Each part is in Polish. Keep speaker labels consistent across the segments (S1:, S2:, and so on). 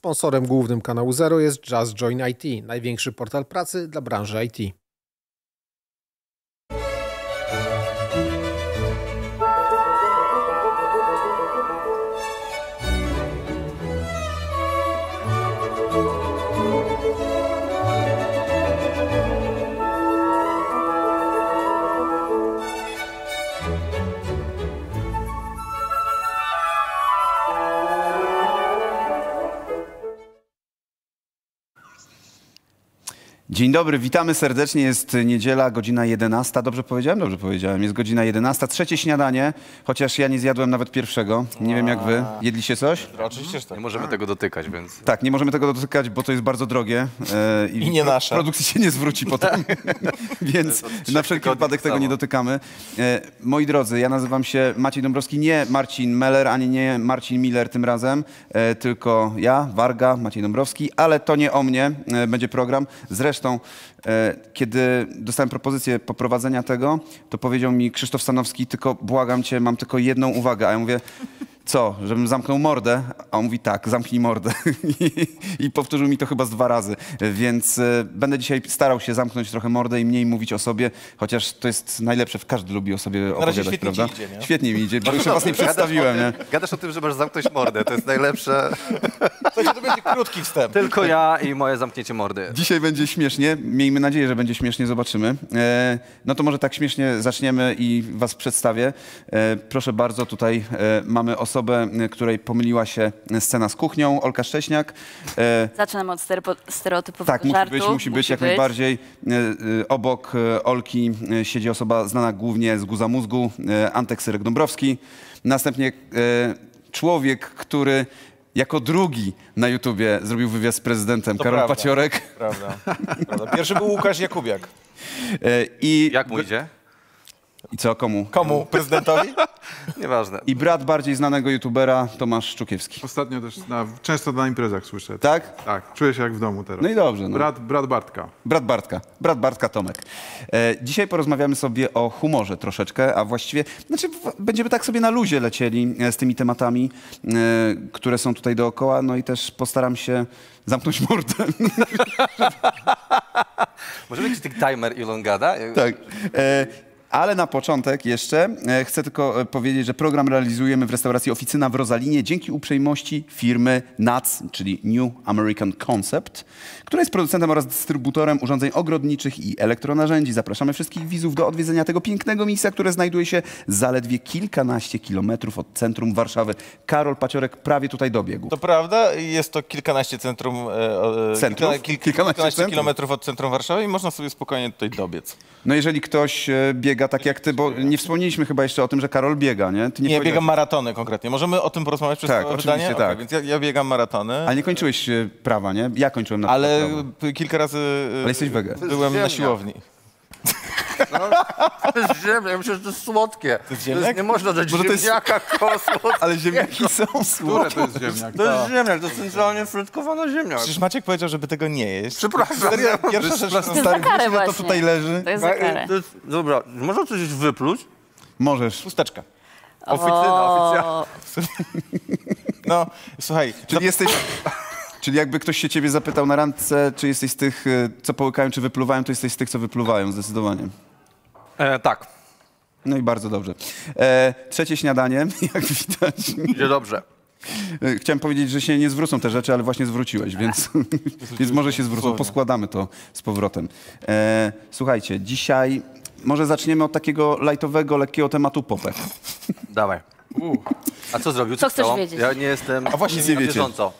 S1: Sponsorem głównym kanału Zero jest Just Join IT, największy portal pracy dla branży IT.
S2: Dzień dobry, witamy serdecznie. Jest niedziela, godzina 11. Dobrze powiedziałem? Dobrze powiedziałem. Jest godzina 11. Trzecie śniadanie, chociaż ja nie zjadłem nawet pierwszego. Nie wiem jak wy. Jedliście coś?
S3: Oczywiście, że tak.
S4: Nie możemy tego dotykać, więc...
S2: Tak, nie możemy tego dotykać, bo to jest bardzo drogie. e,
S3: I nie nasze.
S2: Produkcji się nie zwróci potem, więc na wszelki wypadek
S4: tak
S2: tego nie dotykamy. E, moi drodzy, ja nazywam się Maciej Dąbrowski, nie Marcin Meller, ani nie Marcin Miller tym razem, e, tylko ja, Warga, Maciej Dąbrowski, ale to nie o mnie e, będzie program. Zresztą, e, kiedy dostałem propozycję poprowadzenia tego, to powiedział mi Krzysztof Stanowski, tylko błagam cię, mam tylko jedną uwagę, a ja mówię, co, żebym zamknął mordę? A on mówi tak, zamknij mordę. I, powtórzył mi to chyba z dwa razy. Więc e, będę dzisiaj starał się zamknąć trochę mordę i mniej mówić o sobie, chociaż to jest najlepsze, każdy lubi o sobie
S3: razie
S2: opowiadać,
S3: świetnie
S2: prawda?
S3: idzie, nie?
S2: Świetnie mi idzie, bo jeszcze was nie przedstawiłem, nie?
S4: Gadasz o tym, że masz zamknąć mordę, to jest najlepsze.
S3: Słuchajcie, to będzie krótki wstęp.
S4: Tylko ja i moje zamknięcie mordy.
S2: Dzisiaj będzie śmiesznie, miejmy nadzieję, że będzie śmiesznie, zobaczymy. E, no to może tak śmiesznie zaczniemy i was przedstawię. E, proszę bardzo, tutaj e, mamy osobę, e, której pomyliła się scena z kuchnią, Olka Szcześniak. E,
S5: Zaczynam od stereotypowego
S2: Tak, musi
S5: żartu.
S2: być, musi być jak najbardziej. E, Obok Olki siedzi osoba znana głównie z Guza Mózgu, Antek Syrek Dąbrowski. Następnie człowiek, który jako drugi na YouTubie zrobił wywiad z prezydentem,
S3: To
S2: Karol
S3: prawda.
S2: Paciorek.
S3: Prawda, prawda. Pierwszy był Łukasz Jakubiak.
S2: I,
S4: Jak mu idzie?
S2: I co, komu?
S3: Komu? Prezydentowi?
S4: Nieważne.
S2: I brat bardziej znanego YouTubera, Tomasz Szczukiewski.
S6: Ostatnio też na, często na imprezach słyszę.
S2: Tak?
S6: Tak, czuję się jak w domu teraz.
S2: No i dobrze. No.
S6: Brat, brat Bartka.
S2: Brat Bartka, brat Bartka Tomek. E, dzisiaj porozmawiamy sobie o humorze troszeczkę, a właściwie, znaczy w- będziemy tak sobie na luzie lecieli e, z tymi tematami, e, które są tutaj dookoła, no i też postaram się zamknąć mordę.
S4: Możemy jakiś timer Ilon gada?
S2: tak. E, ale na początek jeszcze e, chcę tylko e, powiedzieć, że program realizujemy w restauracji Oficyna w Rozalinie dzięki uprzejmości firmy NAC, czyli New American Concept, która jest producentem oraz dystrybutorem urządzeń ogrodniczych i elektronarzędzi. Zapraszamy wszystkich widzów do odwiedzenia tego pięknego miejsca, które znajduje się zaledwie kilkanaście kilometrów od centrum Warszawy. Karol Paciorek prawie tutaj dobiegł.
S3: To prawda, jest to kilkanaście centrum, e, e,
S2: Centrów?
S3: kilka, kil,
S2: Kilkanaście
S3: kilkanaście
S2: centrów?
S3: kilometrów od centrum Warszawy i można sobie spokojnie tutaj dobiec.
S2: No jeżeli ktoś e, biega tak jak ty, bo nie wspomnieliśmy chyba jeszcze o tym, że Karol biega, nie? Ty
S3: Nie,
S2: powiedziałeś-
S3: biegam maratony konkretnie. Możemy o tym porozmawiać przez
S2: Tak,
S3: całe
S2: oczywiście,
S3: wydanie?
S2: tak.
S3: Okej, więc ja, ja biegam maratony,
S2: Ale nie kończyłeś e, prawa, nie? Ja kończyłem na
S3: ale
S2: prawo.
S3: kilka razy e,
S2: Ale jesteś wege.
S3: byłem na
S4: ziemniak.
S3: Siłowni.
S4: To jest ziemniak, ja myślę, że to jest słodkie. To
S3: jest ziemniak?
S4: nie można dać
S2: Może to jest-
S4: ziemniaka kosmos.
S2: Ale ziemniaki są
S6: Które
S2: słodkie.
S6: to jest ziemniak?
S4: To jest ziemniak, to jest centralnie frytkowany ziemniak.
S3: Przecież Maciek powiedział, żeby tego nie jeść.
S4: Przepraszam.
S3: Serio, Pierwsza rzecz,
S5: To jest za
S2: Stary,
S5: karę
S2: wiesz, ile to tutaj leży?
S5: To jest za karę.
S4: To jest, dobra, można coś wypluć?
S2: Możesz.
S3: chusteczka.
S4: Oficyna, oficjalna.
S5: O,
S3: No, słuchaj,
S2: Czyli jesteś... Czyli jakby ktoś się ciebie zapytał na randce, czy jesteś z tych, e, co połykają, czy wypluwają, to jesteś z tych, co wypluwają, zdecydowanie.
S4: E, tak,
S2: No i bardzo dobrze. E, trzecie śniadanie, jak widać.
S4: idzie dobrze.
S2: E, Chciałem powiedzieć, że się nie zwrócą te rzeczy, ale właśnie zwróciłeś, więc, więc może się zwrócą. Poskładamy to z powrotem. E, słuchajcie, dzisiaj może zaczniemy od takiego lajtowego, lekkiego tematu popek.
S4: Dawaj. A co zrobił?
S5: Co chcesz
S4: stało?
S5: wiedzieć?
S4: Ja nie jestem
S3: A właśnie, nie
S4: na
S2: wiecie.
S4: bieżąco.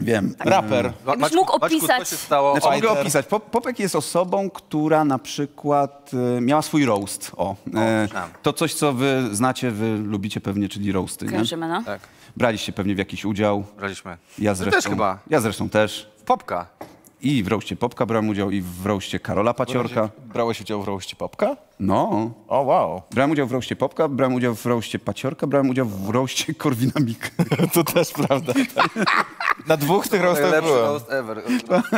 S2: Wiem.
S3: Raper.
S5: Jakbyś mógł
S4: Maćku,
S5: opisać.
S4: co się stało?
S2: Znaczy, mogę opisać. Pop- Popek jest osobą, która na przykład e, miała swój roast. O, e, to coś, co wy znacie, wy lubicie pewnie, czyli roasty. Nie?
S5: Kojarzymy, no.
S4: Tak,
S2: Braliście pewnie w jakiś udział.
S4: braliśmy.
S2: Ja
S4: Ty
S2: zresztą,
S4: też chyba.
S2: Ja zresztą też.
S4: Popka.
S2: I w roście Popka brałem udział, i w roście Karola Paciorka.
S3: Brałeś udział w roście Popka?
S2: No.
S3: O, wow.
S2: Brałem udział w roście Popka, brałem udział w roście Paciorka, brałem udział w roście Korwina Mikke.
S3: To też prawda. Na dwóch tych roastach byłem.
S4: roast ever.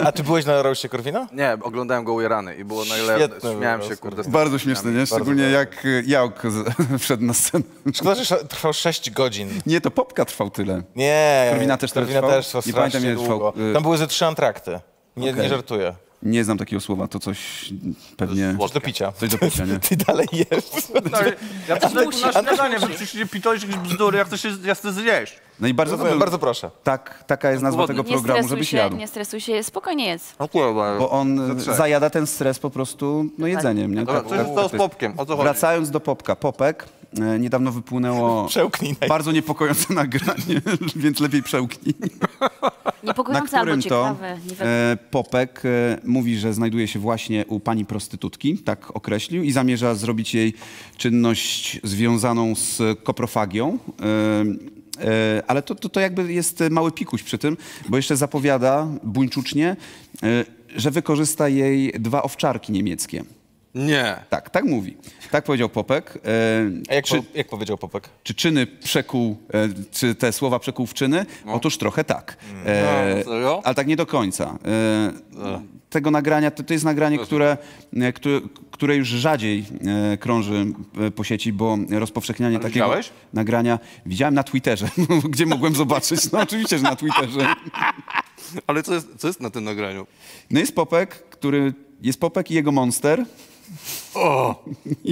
S3: A ty byłeś na roście Korwina?
S4: Nie, oglądałem go ujarany i było najlepsze. Śmiałem się, kurde.
S2: Bardzo śmieszne, nie? Szczególnie jak e, Jałk wszedł na scenę.
S3: Szkoda, że trwał 6 godzin.
S2: Nie, to Popka trwał tyle.
S3: Nie.
S2: Korwina też
S3: Korwina
S2: trwał?
S3: też trwał
S2: Nie pamiętam, ile trwał.
S3: długo.
S2: Y-
S3: Tam były ze trzy antrakty. Nie,
S2: Okej.
S3: nie żartuję.
S2: Nie znam takiego słowa, to coś pewnie...
S3: Coś do picia.
S2: Coś do picia, nie?
S3: Ty dalej jesz.
S4: Ja też na śniadanie, wy przyszliście pitolić jakieś bzdury, jak chcesz, jak chcesz zjeść.
S2: No i bardzo,
S3: Bardzo, bardzo proszę.
S2: Tak, taka jest nazwa tego
S5: Nie
S2: programu,
S5: stresuj
S2: żebyś
S5: się,
S2: jadł.
S5: nie stresuj się, spokojnie jest.
S2: Bo on zajada ten stres po prostu no, jedzeniem, nie?
S4: Dobra,
S2: Tak,
S4: co
S2: tak,
S4: się stało
S2: tak
S4: z
S2: to jest.
S4: popkiem? O co chodzi?
S2: Wracając do Popka. Popek niedawno wypłynęło
S3: Przełknij naj-
S2: bardzo niepokojące nagranie, więc lepiej przełknij. Na
S5: Niepokojące albo
S2: którym to
S5: ciekawe. Nie
S2: e, Popek e, mówi, że znajduje się właśnie u pani prostytutki, tak określił, i zamierza zrobić jej czynność związaną z koprofagią. E, e, Ale to, to, to jakby jest mały pikuś przy tym, bo jeszcze zapowiada buńczucznie, e, że wykorzysta jej dwa owczarki niemieckie.
S4: Nie.
S2: Tak, tak mówi. Tak powiedział Popek. E,
S3: A jak,
S2: czy,
S3: po, jak powiedział Popek?
S2: czy czyny przekuł, e, czy te słowa przekuł w czyny? Otóż trochę tak. E,
S4: No, serio?
S2: ale tak nie do końca. E, tego nagrania, to, to jest nagranie, które, e, które, które już rzadziej e, krąży po sieci, bo rozpowszechnianie
S4: Ale
S2: takiego
S4: widziałeś?
S2: nagrania widziałem na Twitterze. Gdzie mogłem zobaczyć? No oczywiście, że na Twitterze.
S4: Ale co jest, co jest na tym nagraniu?
S2: No jest Popek, który... Jest Popek i jego monster.
S4: O!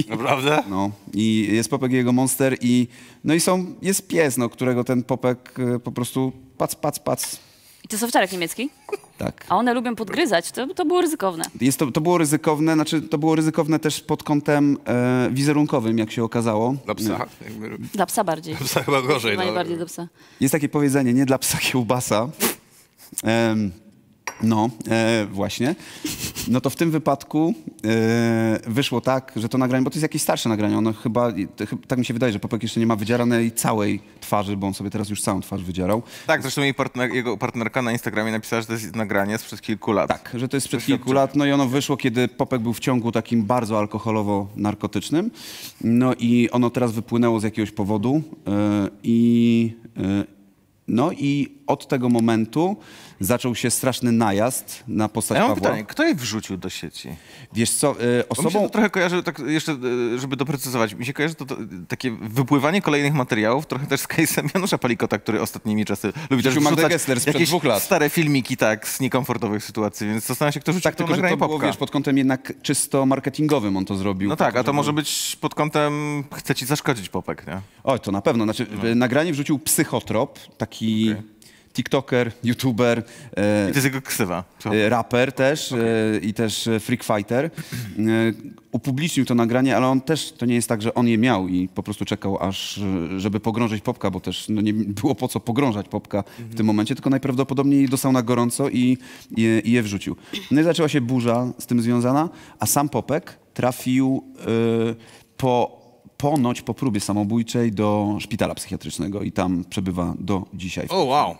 S4: Naprawdę?
S2: No i jest Popek i jego monster i no i są, jest pies, no, którego ten Popek e, po prostu pac, pac, pac.
S5: I to jest owczarek niemiecki?
S2: Tak.
S5: A one lubią podgryzać, to, to było ryzykowne.
S2: Jest to, to było ryzykowne, znaczy to było ryzykowne też pod kątem e, wizerunkowym, jak się okazało.
S4: Dla psa. Jakby-
S5: Dla psa bardziej.
S4: Psa chyba gorzej. No.
S5: Najbardziej do psa.
S2: Jest takie powiedzenie, nie dla psa kiełbasa. Em, no, e, właśnie. No to w tym wypadku e, wyszło tak, że to nagranie, bo to jest jakieś starsze nagranie, ono chyba, tak mi się wydaje, że Popek jeszcze nie ma wydzieranej całej twarzy, bo on sobie teraz już całą twarz wydzierał.
S3: Tak, zresztą jej partner, jego partnerka na Instagramie napisała, że to jest nagranie sprzed kilku lat.
S2: Tak, że to jest sprzed kilku lat, no i ono wyszło, kiedy Popek był w ciągu takim bardzo alkoholowo-narkotycznym. No i ono teraz wypłynęło z jakiegoś powodu e, i e, no i od tego momentu zaczął się straszny najazd na postać
S3: Ja mam
S2: Pawła.
S3: pytanie, kto jej wrzucił do sieci?
S2: Wiesz co, e,
S3: Bo mi się
S2: osobą...
S3: to trochę kojarzy, tak jeszcze, e, żeby doprecyzować, mi się kojarzy to, to takie wypływanie kolejnych materiałów, trochę też z case'em Janusza Palikota, który ostatnimi czasy lubi też wrzucać
S2: Gessler sprzed dwóch lat.
S3: stare filmiki, tak, z niekomfortowych sytuacji, więc zastanawiam się, kto rzucił
S2: Tak,
S3: to
S2: tylko że to było,
S3: Popka.
S2: wiesz, pod kątem jednak czysto marketingowym on to zrobił.
S3: No tak, a to
S2: żeby-
S3: może być pod kątem chce ci zaszkodzić Popek, nie?
S2: Oj, to na pewno. Znaczy, w- nagranie wrzucił Psychotrop, taki tiktoker, youtuber, e,
S3: I to jest jego ksywa.
S2: E, raper też e, i też e, freak fighter. E, upublicznił to nagranie, ale on też, to nie jest tak, że on je miał i po prostu czekał aż, żeby pogrążyć Popka, bo też no, nie było po co pogrążać Popka w tym momencie, tylko najprawdopodobniej dostał na gorąco i, i, je- i je wrzucił. No i zaczęła się burza z tym związana, a sam Popek trafił po ponoć po próbie samobójczej do szpitala psychiatrycznego i tam przebywa do dzisiaj.
S4: O, wow.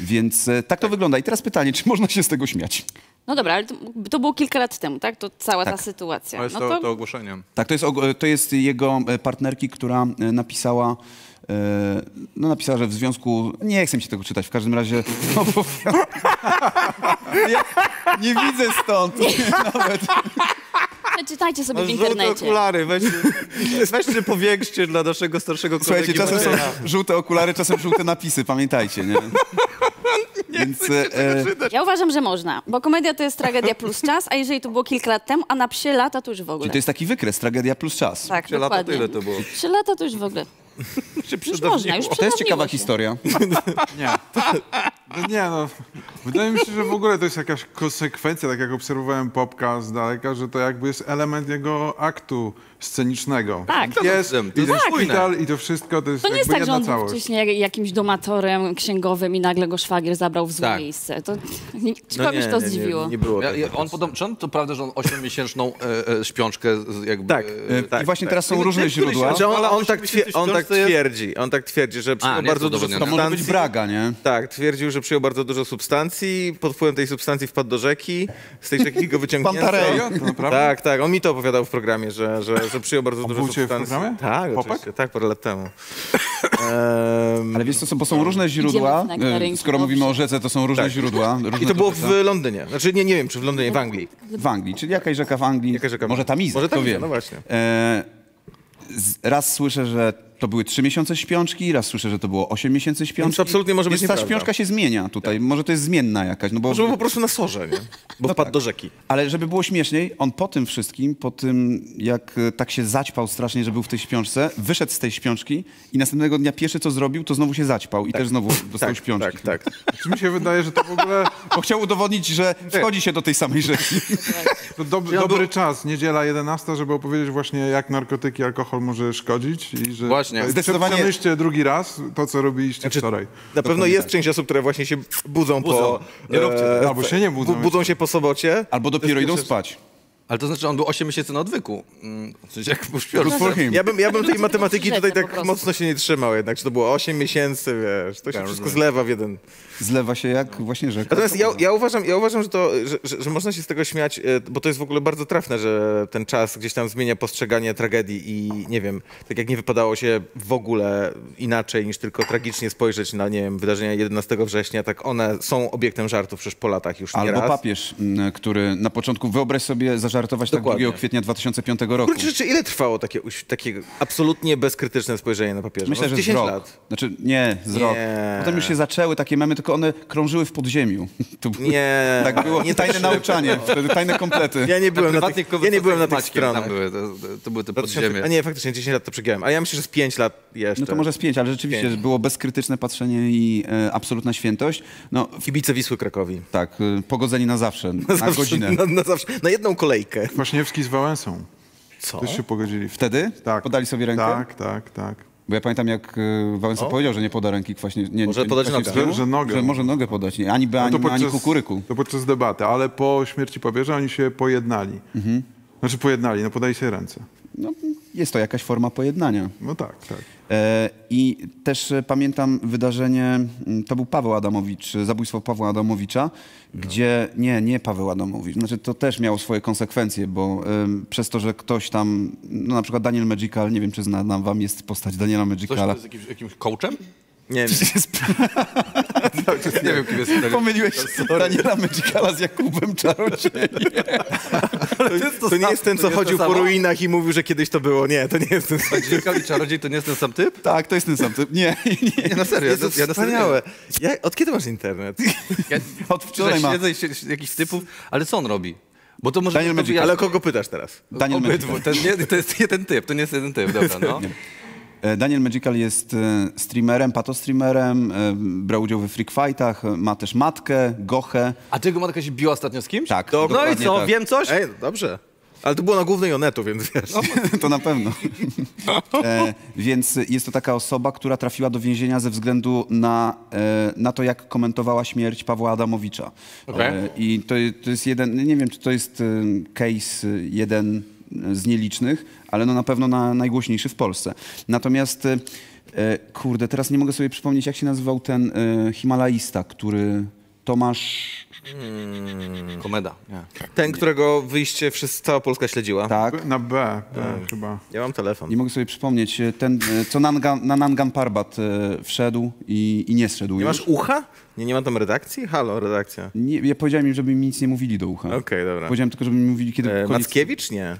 S2: Więc e, tak to wygląda. I teraz pytanie, czy można się z tego śmiać?
S5: No dobra, ale to, to było kilka lat temu, tak? To cała ta
S2: Tak.
S5: sytuacja.
S4: To jest
S5: No
S4: to,
S5: to,
S4: to ogłoszenie.
S2: Tak, to jest, to jest jego e, partnerki, która e, napisała, no napisała, że w związku, nie chcę mi się tego czytać, w każdym razie, no bo, ja nie widzę stąd nawet.
S5: Czytajcie sobie w
S4: Masz żółte
S5: internecie.
S4: okulary, weźcie, weźcie powiększcie dla naszego starszego
S2: Słuchajcie,
S4: kolegi
S2: czasem są żółte okulary, czasem żółte napisy, pamiętajcie, nie? Więc, e,
S5: Ja uważam, że można, bo komedia to jest tragedia plus czas, a jeżeli to było kilka lat temu, a na psie lata to już w ogóle.
S2: czyli to jest taki wykres, tragedia plus czas.
S5: Tak,
S4: Trzy lata
S5: dokładnie.
S4: tyle to było.
S5: Trzy lata to już w ogóle. Już można, już
S2: To jest ciekawa
S5: się.
S2: historia.
S6: Nie. No nie no, wydaje mi się, że w ogóle to jest jakaś konsekwencja, tak jak obserwowałem Popka z daleka, że to jakby jest element jego aktu scenicznego.
S5: Tak.
S6: Jest,
S7: To
S6: i ten
S7: jest
S6: szpital i to wszystko to jest
S5: To nie jest tak, że on był
S6: całość.
S5: wcześniej jakimś domatorem księgowym i nagle go szwagier zabrał w złe
S7: Tak.
S5: miejsce. To kogoś to zdziwiło.
S3: Nie, nie było
S7: Ja, ja, on podobno, czy on, to prawda, że on 8-miesięczną e, e, śpiączkę jakby...
S3: Tak,
S7: e,
S2: E,
S3: tak,
S2: I właśnie
S3: tak.
S2: teraz są różne źródła.
S3: Znaczy on, on, tak,
S7: 8
S3: twie, on tak
S7: jest-
S3: twierdzi, on tak twierdzi, że przyjął
S7: nie jest
S3: bardzo dużo
S7: udowodnione.
S2: To może być
S3: substancji.
S2: Braga, nie?
S3: Tak, twierdził, że przyjął bardzo dużo substancji, pod wpływem tej substancji wpadł do rzeki, z tej rzeki go wyciągnięto.
S2: Pantarejo?
S3: Tak, tak, on mi to opowiadał w programie, że, że, że przyjął bardzo dużo
S6: ciebie w
S3: substancji.
S6: programie?
S3: Tak, oczywiście, tak, parę lat temu. Ehm,
S2: Ale wiesz co, bo są różne źródła. e, Skoro mówimy o rzece, to są różne źródła. Różne
S3: I to było
S2: źródła.
S3: w Londynie. Znaczy nie, nie wiem, czy w Londynie, w Anglii.
S2: w Anglii, czyli jakaś rzeka w Anglii.
S3: Jakaś rzeka w
S2: może. Tamiza,
S3: Może
S2: kto wie.
S3: no właśnie.
S2: E, z, raz słyszę, że to były trzy miesiące śpiączki, raz słyszę, że to było osiem miesięcy śpiączki.
S3: Więc absolutnie może być
S2: Więc ta
S3: nieprawda.
S2: śpiączka się zmienia tutaj. Może to jest zmienna jakaś. No bo,
S3: Może był po prostu na sorze, nie? Bo wpadł do rzeki.
S2: Ale żeby było śmieszniej, on po tym wszystkim, po tym jak e, tak się zaćpał strasznie, że był w tej śpiączce, wyszedł z tej śpiączki i następnego dnia pierwsze co zrobił, to znowu się zaćpał i też znowu dostał śpiączki.
S3: Tak, tak.
S6: Czy mi się wydaje, że to w ogóle
S2: Bo chciał udowodnić, że wchodzi się do tej samej rzeki.
S6: to dob dobry czas, niedziela 11, żeby opowiedzieć właśnie jak narkotyki, alkohol może szkodzić i że
S7: Właśnie.
S2: Zdecydowanie-
S6: przemyślcie drugi raz to, co robiliście wczoraj.
S3: Na pewno jest część osób, które właśnie się budzą, po...
S7: Nie róbcie
S6: tego. Albo się nie budzą
S3: bu- Budzą się po sobocie.
S2: Albo dopiero idą spać.
S7: Ale to znaczy, on był 8 miesięcy na odwyku. Mm, W sensie, jak.
S3: Ja bym, ja bym tej matematyki tutaj tak mocno się nie trzymał jednak, czy to było 8 miesięcy, wiesz, to się wszystko zlewa w jeden.
S2: Zlewa się jak właśnie rzeka.
S3: Natomiast ja, ja, uważam, ja uważam, że, to, że, że, że można się z tego śmiać, e, bo to jest w ogóle bardzo trafne, że ten czas gdzieś tam zmienia postrzeganie tragedii i nie wiem, tak jak nie wypadało się w ogóle inaczej niż tylko tragicznie spojrzeć na, nie wiem, wydarzenia 11 września, tak one są obiektem żartów przecież po latach już
S2: Albo
S3: nieraz.
S2: papież, który na początku, wyobraź sobie, zażartować
S7: Dokładnie.
S2: tak 2 kwietnia 2005 roku.
S3: Kurczę, czy ile trwało takie, takie absolutnie bezkrytyczne spojrzenie na papieża?
S2: Myślę,
S3: No,
S2: że z
S3: 10
S2: rok.
S3: lat.
S2: Znaczy, nie, z
S3: Nie.
S2: rok. Potem już się zaczęły takie memy, tylko one krążyły w podziemiu. To było-
S3: Nie.
S2: Tak było,
S3: Nie
S2: tajne nauczanie, wtedy tajne komplety.
S3: Ja nie byłem na
S7: Prywatnych
S3: tych, ja nie byłem na tych stronach.
S7: Tam były, to, to były te
S3: 2000
S7: podziemie.
S3: A nie, faktycznie 10 lat to przegiąłem. A ja myślę, że z 5 lat jeszcze.
S2: No to może z pięć, ale rzeczywiście
S3: Pięć.
S2: było bezkrytyczne patrzenie i e, absolutna świętość. No
S3: Kibice Wisły Krakowi.
S2: tak, e, pogodzeni na zawsze, na,
S3: Zawsze-
S2: godzinę.
S3: Na, na, zawsze, na jedną kolejkę.
S6: Kwaśniewski z Wałęsą.
S3: Co?
S6: Też się pogodzili.
S2: Wtedy
S6: Tak.
S2: podali sobie rękę?
S6: Tak, tak, tak.
S2: Bo ja pamiętam, jak e, Wałęsa powiedział, że nie poda ręki kwaśnie. Nie,
S3: Może
S2: nie,
S3: podać
S6: nogę. Że- że nogę.
S2: Że może nogę podać. Nie, ani by, ani,
S6: No
S2: ani kukuryku.
S6: To podczas debaty, ale po śmierci papieża oni się pojednali.
S2: Mhm.
S6: Znaczy pojednali, no podali się ręce.
S2: No, jest to jakaś forma pojednania.
S6: No tak, tak.
S2: E, I też e, pamiętam wydarzenie, m, to był Paweł Adamowicz, e, zabójstwo Pawła Adamowicza, gdzie, nie, nie Paweł Adamowicz, znaczy to też miało swoje konsekwencje, bo przez to, że ktoś tam, no na przykład Daniel Magical, nie wiem czy zna nam wam jest postać Daniela
S7: Coś
S2: Magicala.
S7: z jakimś, jakimś coachem?
S3: Nie wiem.
S7: Nie wiem, kim jest ten.
S2: Pomyliłeś Daniela Magicala z Jakubem Czarodziejem.
S3: To, nie jest ten, co
S7: to
S3: chodził
S7: to
S3: po ruinach i mówił, że kiedyś to było. Nie, to nie jest ten sam.
S7: Wilka i czarodziej to nie jest ten sam typ?
S2: Tak, to jest ten sam typ. Nie, nie.
S7: Nie, na serio.
S3: Jest to
S7: ja, serio
S3: wspaniałe. Ja, od kiedy masz internet?
S7: Ja,
S2: Od wczoraj ma.
S7: Śledzę się- się- jakichś typów, ale co on robi? Bo to może...
S2: Daniel
S7: to,
S2: Magical.
S3: Ale o kogo pytasz teraz?
S2: Daniel
S7: Obydwu. Ten, nie, to jest nie ten typ, to nie jest jeden typ, dobra, no.
S2: Daniel Magical jest e, streamerem, patostreamerem, e, brał udział we freak fightach, e, ma też matkę, gochę.
S7: A ty jego matka się biła ostatnio z kimś?
S2: Tak,
S4: No i
S2: dokładnie
S4: co,
S2: tak.
S4: wiem coś?
S3: Ej, dobrze. Ale to było na głównej Onetu, więc wiesz.
S2: To na pewno. E, więc jest to taka osoba, która trafiła do więzienia ze względu na, e, na to, jak komentowała śmierć Pawła Adamowicza.
S7: Okej.
S2: E, I to, to jest jeden, nie wiem, czy to jest e, case e, jeden z nielicznych, ale no na pewno na, najgłośniejszy w Polsce. Natomiast, e, kurde, teraz nie mogę sobie przypomnieć, jak się nazywał ten e, Himalaista, który Tomasz...
S7: Komeda. Nie.
S3: Ten, którego wyjście wszyscy, cała Polska śledziła.
S2: Tak.
S6: Na B, B chyba.
S3: Ja mam telefon.
S2: Nie mogę sobie przypomnieć, e, ten, co Nangan, na Nangan Parbat e, wszedł i, i nie zszedł
S3: Nie
S2: już.
S3: masz ucha? Nie, nie ma tam redakcji? Halo, redakcja.
S2: Nie, ja powiedziałem im, żeby mi nic nie mówili do ucha.
S3: Okej, dobra.
S2: Powiedziałem tylko, żeby mi mówili, kiedy
S3: E,
S2: koniec...
S3: Mackiewicz? Nie.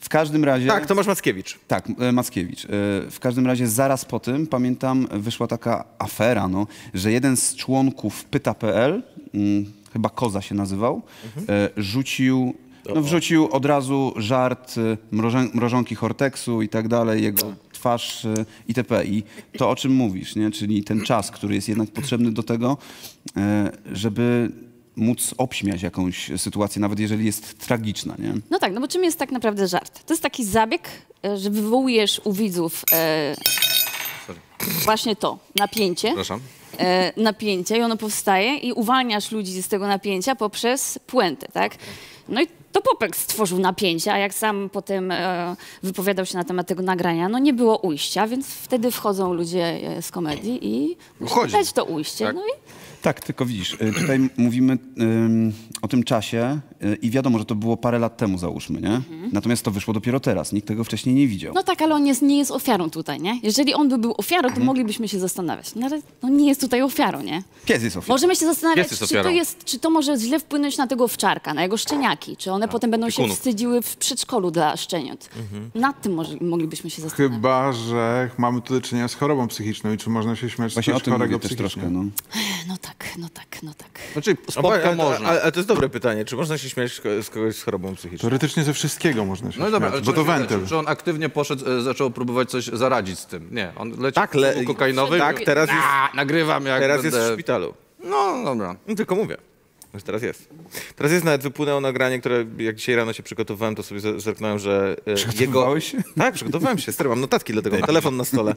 S2: W każdym razie...
S3: Tak, Tomasz Mackiewicz.
S2: Tak, e, Mackiewicz. E, W każdym razie zaraz po tym, pamiętam, wyszła taka afera, no, że jeden z członków Pyta.pl, mm, chyba Koza się nazywał, e, rzucił, no, wrzucił od razu żart mrożonki Horteksu i tak dalej. Jego twarz itp. I to, o czym mówisz, nie? czyli ten czas, który jest jednak potrzebny do tego, żeby móc obśmiać jakąś sytuację, nawet jeżeli jest tragiczna. Nie?
S5: No tak, no bo czym jest tak naprawdę żart? To jest taki zabieg, e, że wywołujesz u widzów e, właśnie to, napięcie.
S7: Przepraszam.
S5: e, napięcie i ono powstaje i uwalniasz ludzi z tego napięcia poprzez puentę, tak? No i to Popek stworzył napięcie, a jak sam potem e, wypowiadał się na temat tego nagrania, no nie było ujścia, więc wtedy wchodzą ludzie e, z komedii i muszą
S7: Wchodzi.
S5: dać to ujście.
S7: Tak.
S5: No i
S2: Tak, tylko widzisz, y, tutaj mówimy o tym czasie i wiadomo, że to było parę lat temu, załóżmy, nie? Natomiast to wyszło dopiero teraz, nikt tego wcześniej nie widział.
S5: no tak, ale on jest, nie jest ofiarą tutaj, nie? Jeżeli on by był ofiarą, to moglibyśmy się zastanawiać. No ale no nie jest tutaj ofiarą, nie?
S2: Pies jest ofiarą.
S5: Możemy się zastanawiać, czy to, jest, czy to może źle wpłynąć na tego owczarka, na jego szczeniaki, czy one potem będą się wstydziły w przedszkolu dla szczeniąt. Nad tym może, moglibyśmy się zastanawiać.
S6: Chyba, że mamy tu do czynienia z chorobą psychiczną i czy można się śmiać
S2: Właśnie
S6: z
S2: o tym
S6: chorego
S2: mówię też
S6: psychicznie.
S2: troszkę, no.
S5: No tak, no tak, no tak.
S7: Znaczy,
S3: ale,
S7: można.
S3: ale, ale to jest dobre pytanie. Czy można się śmiać z ko- z kogoś z chorobą psychiczną?
S6: Teoretycznie ze wszystkiego można się
S7: No i dobra,
S6: śmiać, bo to wentyl.
S7: czy, on aktywnie poszedł, e, zaczął próbować coś zaradzić z tym? Nie, on leci
S3: Tak,
S7: tak,
S3: le-
S7: kokainowy.
S3: tak, teraz jest-
S7: A, nagrywam jak
S3: Teraz
S7: będę...
S3: jest w szpitalu.
S7: No, dobra.
S3: No tylko mówię. Już teraz jest. Teraz jest nawet wypłynęło nagranie, które jak dzisiaj rano się przygotowywałem, to sobie zerknąłem, że e, jego...
S2: Przygotowywałeś się?
S3: Tak, przygotowałem się. Stary, mam notatki dlatego, mam telefon na stole.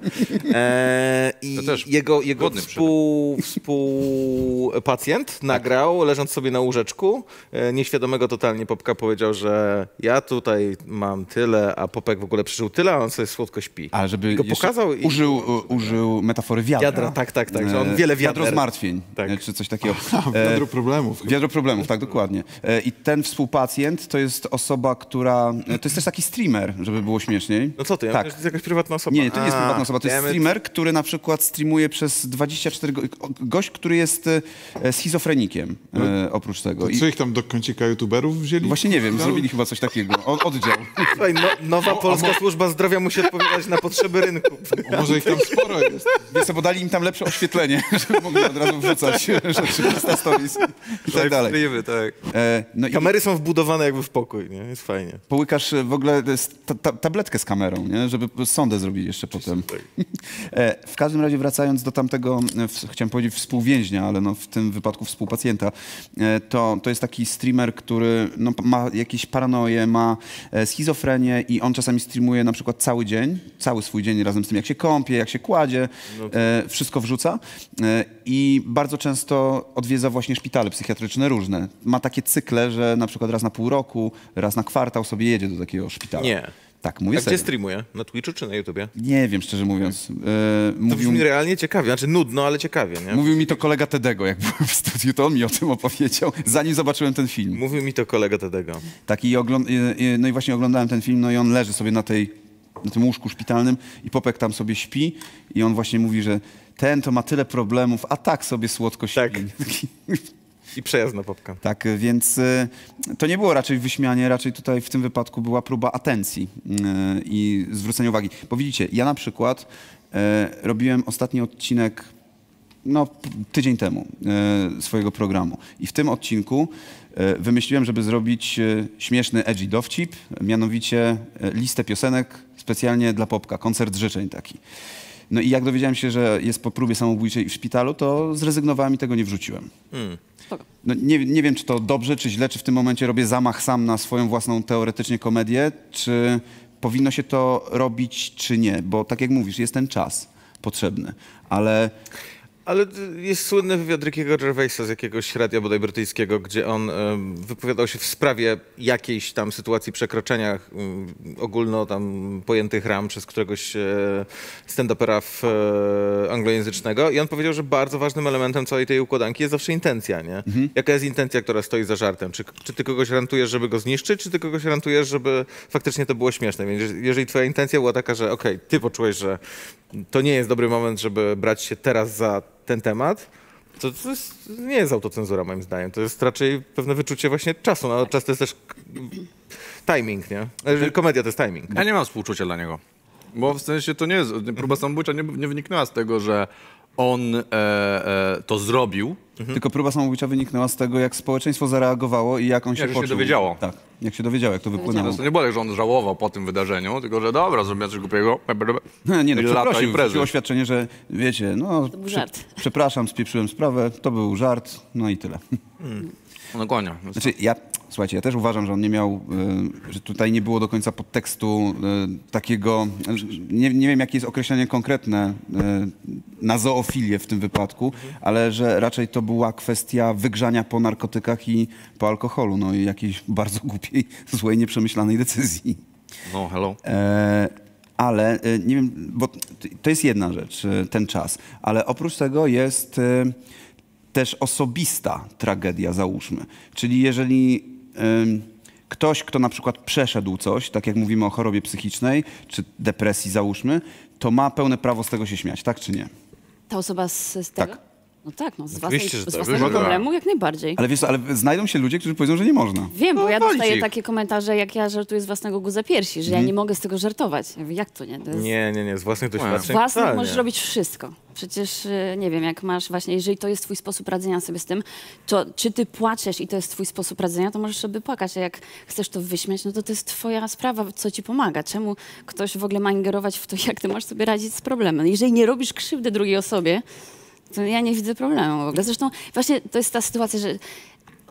S3: E, I jego, jego współ, współpacjent nagrał, leżąc sobie na łóżeczku, e, nieświadomego totalnie Popka powiedział, że ja tutaj mam tyle, a Popek w ogóle przeżył tyle, a on sobie słodko śpi.
S2: Ale żeby
S3: I go pokazał i...
S2: użył, użył metafory wiadra.
S3: Wiadra, tak, tak, tak, że on
S2: E,
S3: wiele
S2: Wiadro
S3: wiader.
S2: zmartwień,
S3: Tak.
S2: czy coś takiego.
S6: Wiadro problemów.
S2: Wiadro problemów, tak, dokładnie. E, I ten współpacjent to jest osoba, która... e, To jest też taki streamer, żeby było śmieszniej.
S3: No co ty, ja
S2: Tak.
S3: to jest jakaś prywatna osoba.
S2: Nie, to nie jest prywatna osoba, to jest streamer, który na przykład streamuje przez 24 go- gość, który jest e, schizofrenikiem e, oprócz tego. I
S6: Co ich tam do kącika youtuberów wzięli?
S2: właśnie nie wiem, zrobili chyba coś takiego. O, oddział.
S3: Słuchaj, no, nowa polska służba zdrowia musi odpowiadać na potrzeby rynku.
S6: A Może ich tam sporo jest.
S2: Wiesz co, bo dali im tam lepsze oświetlenie, żeby mogli od razu wrzucać rzeczy, Insta stories i tak dalej.
S7: tak.
S2: E, no i
S3: Kamery są wbudowane jakby w pokój, nie? Jest fajnie.
S2: połykasz e, w ogóle to jest ta, ta, tabletkę z kamerą, nie? żeby sondę zrobić jeszcze potem. E, w każdym razie wracając do tamtego, e, w, chciałem powiedzieć współwięźnia, ale no w tym wypadku współpacjenta, e, to, to jest taki streamer, który no, ma jakieś paranoje, ma e, schizofrenię i on czasami streamuje na przykład cały dzień, cały swój dzień razem z tym, jak się kąpie, jak się kładzie, e, wszystko wrzuca e, i bardzo często odwiedza właśnie szpitale psychiatryczne różne. Ma takie cykle, że na przykład raz na pół roku, raz na kwartał sobie jedzie do takiego szpitala.
S3: Nie.
S2: Tak, mówię
S3: A gdzie
S2: serio.
S3: streamuje? Na Twitchu czy na YouTubie?
S2: Nie wiem, szczerze mówiąc. E,
S3: To
S2: mówił,
S3: brzmi realnie ciekawie, znaczy nudno, ale ciekawie, nie?
S2: mówił mi to kolega Tedego, jak byłem w studiu, to on mi o tym opowiedział, zanim zobaczyłem ten film.
S3: Mówił mi to kolega Tedego.
S2: Tak, i i- i- no i właśnie oglądałem ten film, no i on leży sobie na, tej, na tym łóżku szpitalnym i Popek tam sobie śpi i on właśnie mówi, że ten to ma tyle problemów, a tak sobie słodko śpi.
S3: Tak. I przejazd na popka.
S2: Tak, więc y, to nie było raczej wyśmianie, raczej tutaj w tym wypadku była próba atencji y, i zwrócenia uwagi. Bo widzicie, ja na przykład y, robiłem ostatni odcinek no, tydzień temu swojego programu i w tym odcinku wymyśliłem, żeby zrobić śmieszny edgy dowcip, mianowicie listę piosenek specjalnie dla Popka, koncert życzeń taki. No i jak dowiedziałem się, że jest po próbie samobójczej w szpitalu, to zrezygnowałem i tego nie wrzuciłem.
S5: Spoko.
S2: No, nie, nie wiem, czy to dobrze, czy źle, czy w tym momencie robię zamach sam na swoją własną teoretycznie komedię, czy powinno się to robić, czy nie, bo tak jak mówisz, jest ten czas potrzebny, ale
S3: Ale jest słynny wywiad Rickiego Gervaisa z jakiegoś radia bodaj brytyjskiego, gdzie on em, wypowiadał się w sprawie jakiejś tam sytuacji przekroczenia um, ogólno tam pojętych ram przez któregoś e, stand-upera w, e, anglojęzycznego i on powiedział, że bardzo ważnym elementem całej tej układanki jest zawsze intencja, nie? Jaka jest intencja, która stoi za żartem? Czy, czy ty kogoś rantujesz, żeby go zniszczyć, czy ty kogoś rantujesz, żeby faktycznie to było śmieszne? Więc jeżeli- twoja intencja była taka, że okej, ty poczułeś, że to nie jest dobry moment, żeby brać się teraz za ten temat, to, to jest, nie jest autocenzura moim zdaniem. To jest raczej pewne wyczucie właśnie czasu. No, czas to jest też timing, nie? E, Komedia to jest timing.
S7: Ja nie mam współczucia dla niego. Bo w sensie to nie jest, próba samobójcza nie, nie wyniknęła z tego, że on e, e, to zrobił,
S2: Tylko próba samobójcza wyniknęła z tego, jak społeczeństwo zareagowało i jak on się
S7: Jak się
S2: poczuł.
S7: dowiedziało.
S2: Tak, jak się dowiedziało, jak to wypłynęło.
S7: to nie było tak, że on żałował po tym wydarzeniu, tylko że dobra, zrobiłem coś głupiego.
S2: Nie, no,
S7: I lata
S2: przeprosił, wrzucił oświadczenie, że wiecie, no,
S5: był żart.
S2: przepraszam, spieprzyłem sprawę, to był żart, no i tyle.
S7: No dokładnie. Więc
S2: Znaczy, ja, słuchajcie, ja też uważam, że on nie miał, y, że tutaj nie było do końca podtekstu y, takiego, nie, nie wiem jakie jest określenie konkretne y, na zoofilię w tym wypadku, ale że raczej to była kwestia wygrzania po narkotykach i po alkoholu, no i jakiejś bardzo głupiej, złej, nieprzemyślanej decyzji.
S7: No, hello.
S2: E, ale nie wiem, bo to jest jedna rzecz, ten czas, ale oprócz tego jest też osobista tragedia, załóżmy. Czyli jeżeli ktoś, kto na przykład przeszedł coś, tak jak mówimy o chorobie psychicznej, czy depresji, załóżmy, to ma pełne prawo z tego się śmiać, tak czy nie?
S5: Ta osoba z, z tego?
S2: Tak.
S5: No tak, no z, własnej,
S3: że
S5: z
S3: tak.
S5: własnego
S7: Wygląda.
S5: problemu jak najbardziej.
S2: Ale wiesz co, ale znajdą się ludzie, którzy powiedzą, że nie można.
S5: Wiem, bo ja
S7: walić
S5: dostaję
S7: ich.
S5: takie komentarze, jak ja żartuję z własnego guza piersi, że ja nie mogę z tego żartować. Ja mówię, jak to nie? To jest...
S3: Nie, nie, nie, z własnych doświadczeń.
S5: Z własnych
S3: totalnie.
S5: możesz robić wszystko. Przecież, y, nie wiem, jak masz właśnie, jeżeli to jest twój sposób radzenia sobie z tym, to czy ty płaczesz i to jest twój sposób radzenia, to możesz sobie płakać, a jak chcesz to wyśmiać, no to to jest twoja sprawa, co ci pomaga. Czemu ktoś w ogóle ma ingerować w to, jak ty masz sobie radzić z problemem? Jeżeli nie robisz krzywdy drugiej osobie, to ja nie widzę problemu w ogóle. Zresztą właśnie to jest ta sytuacja, że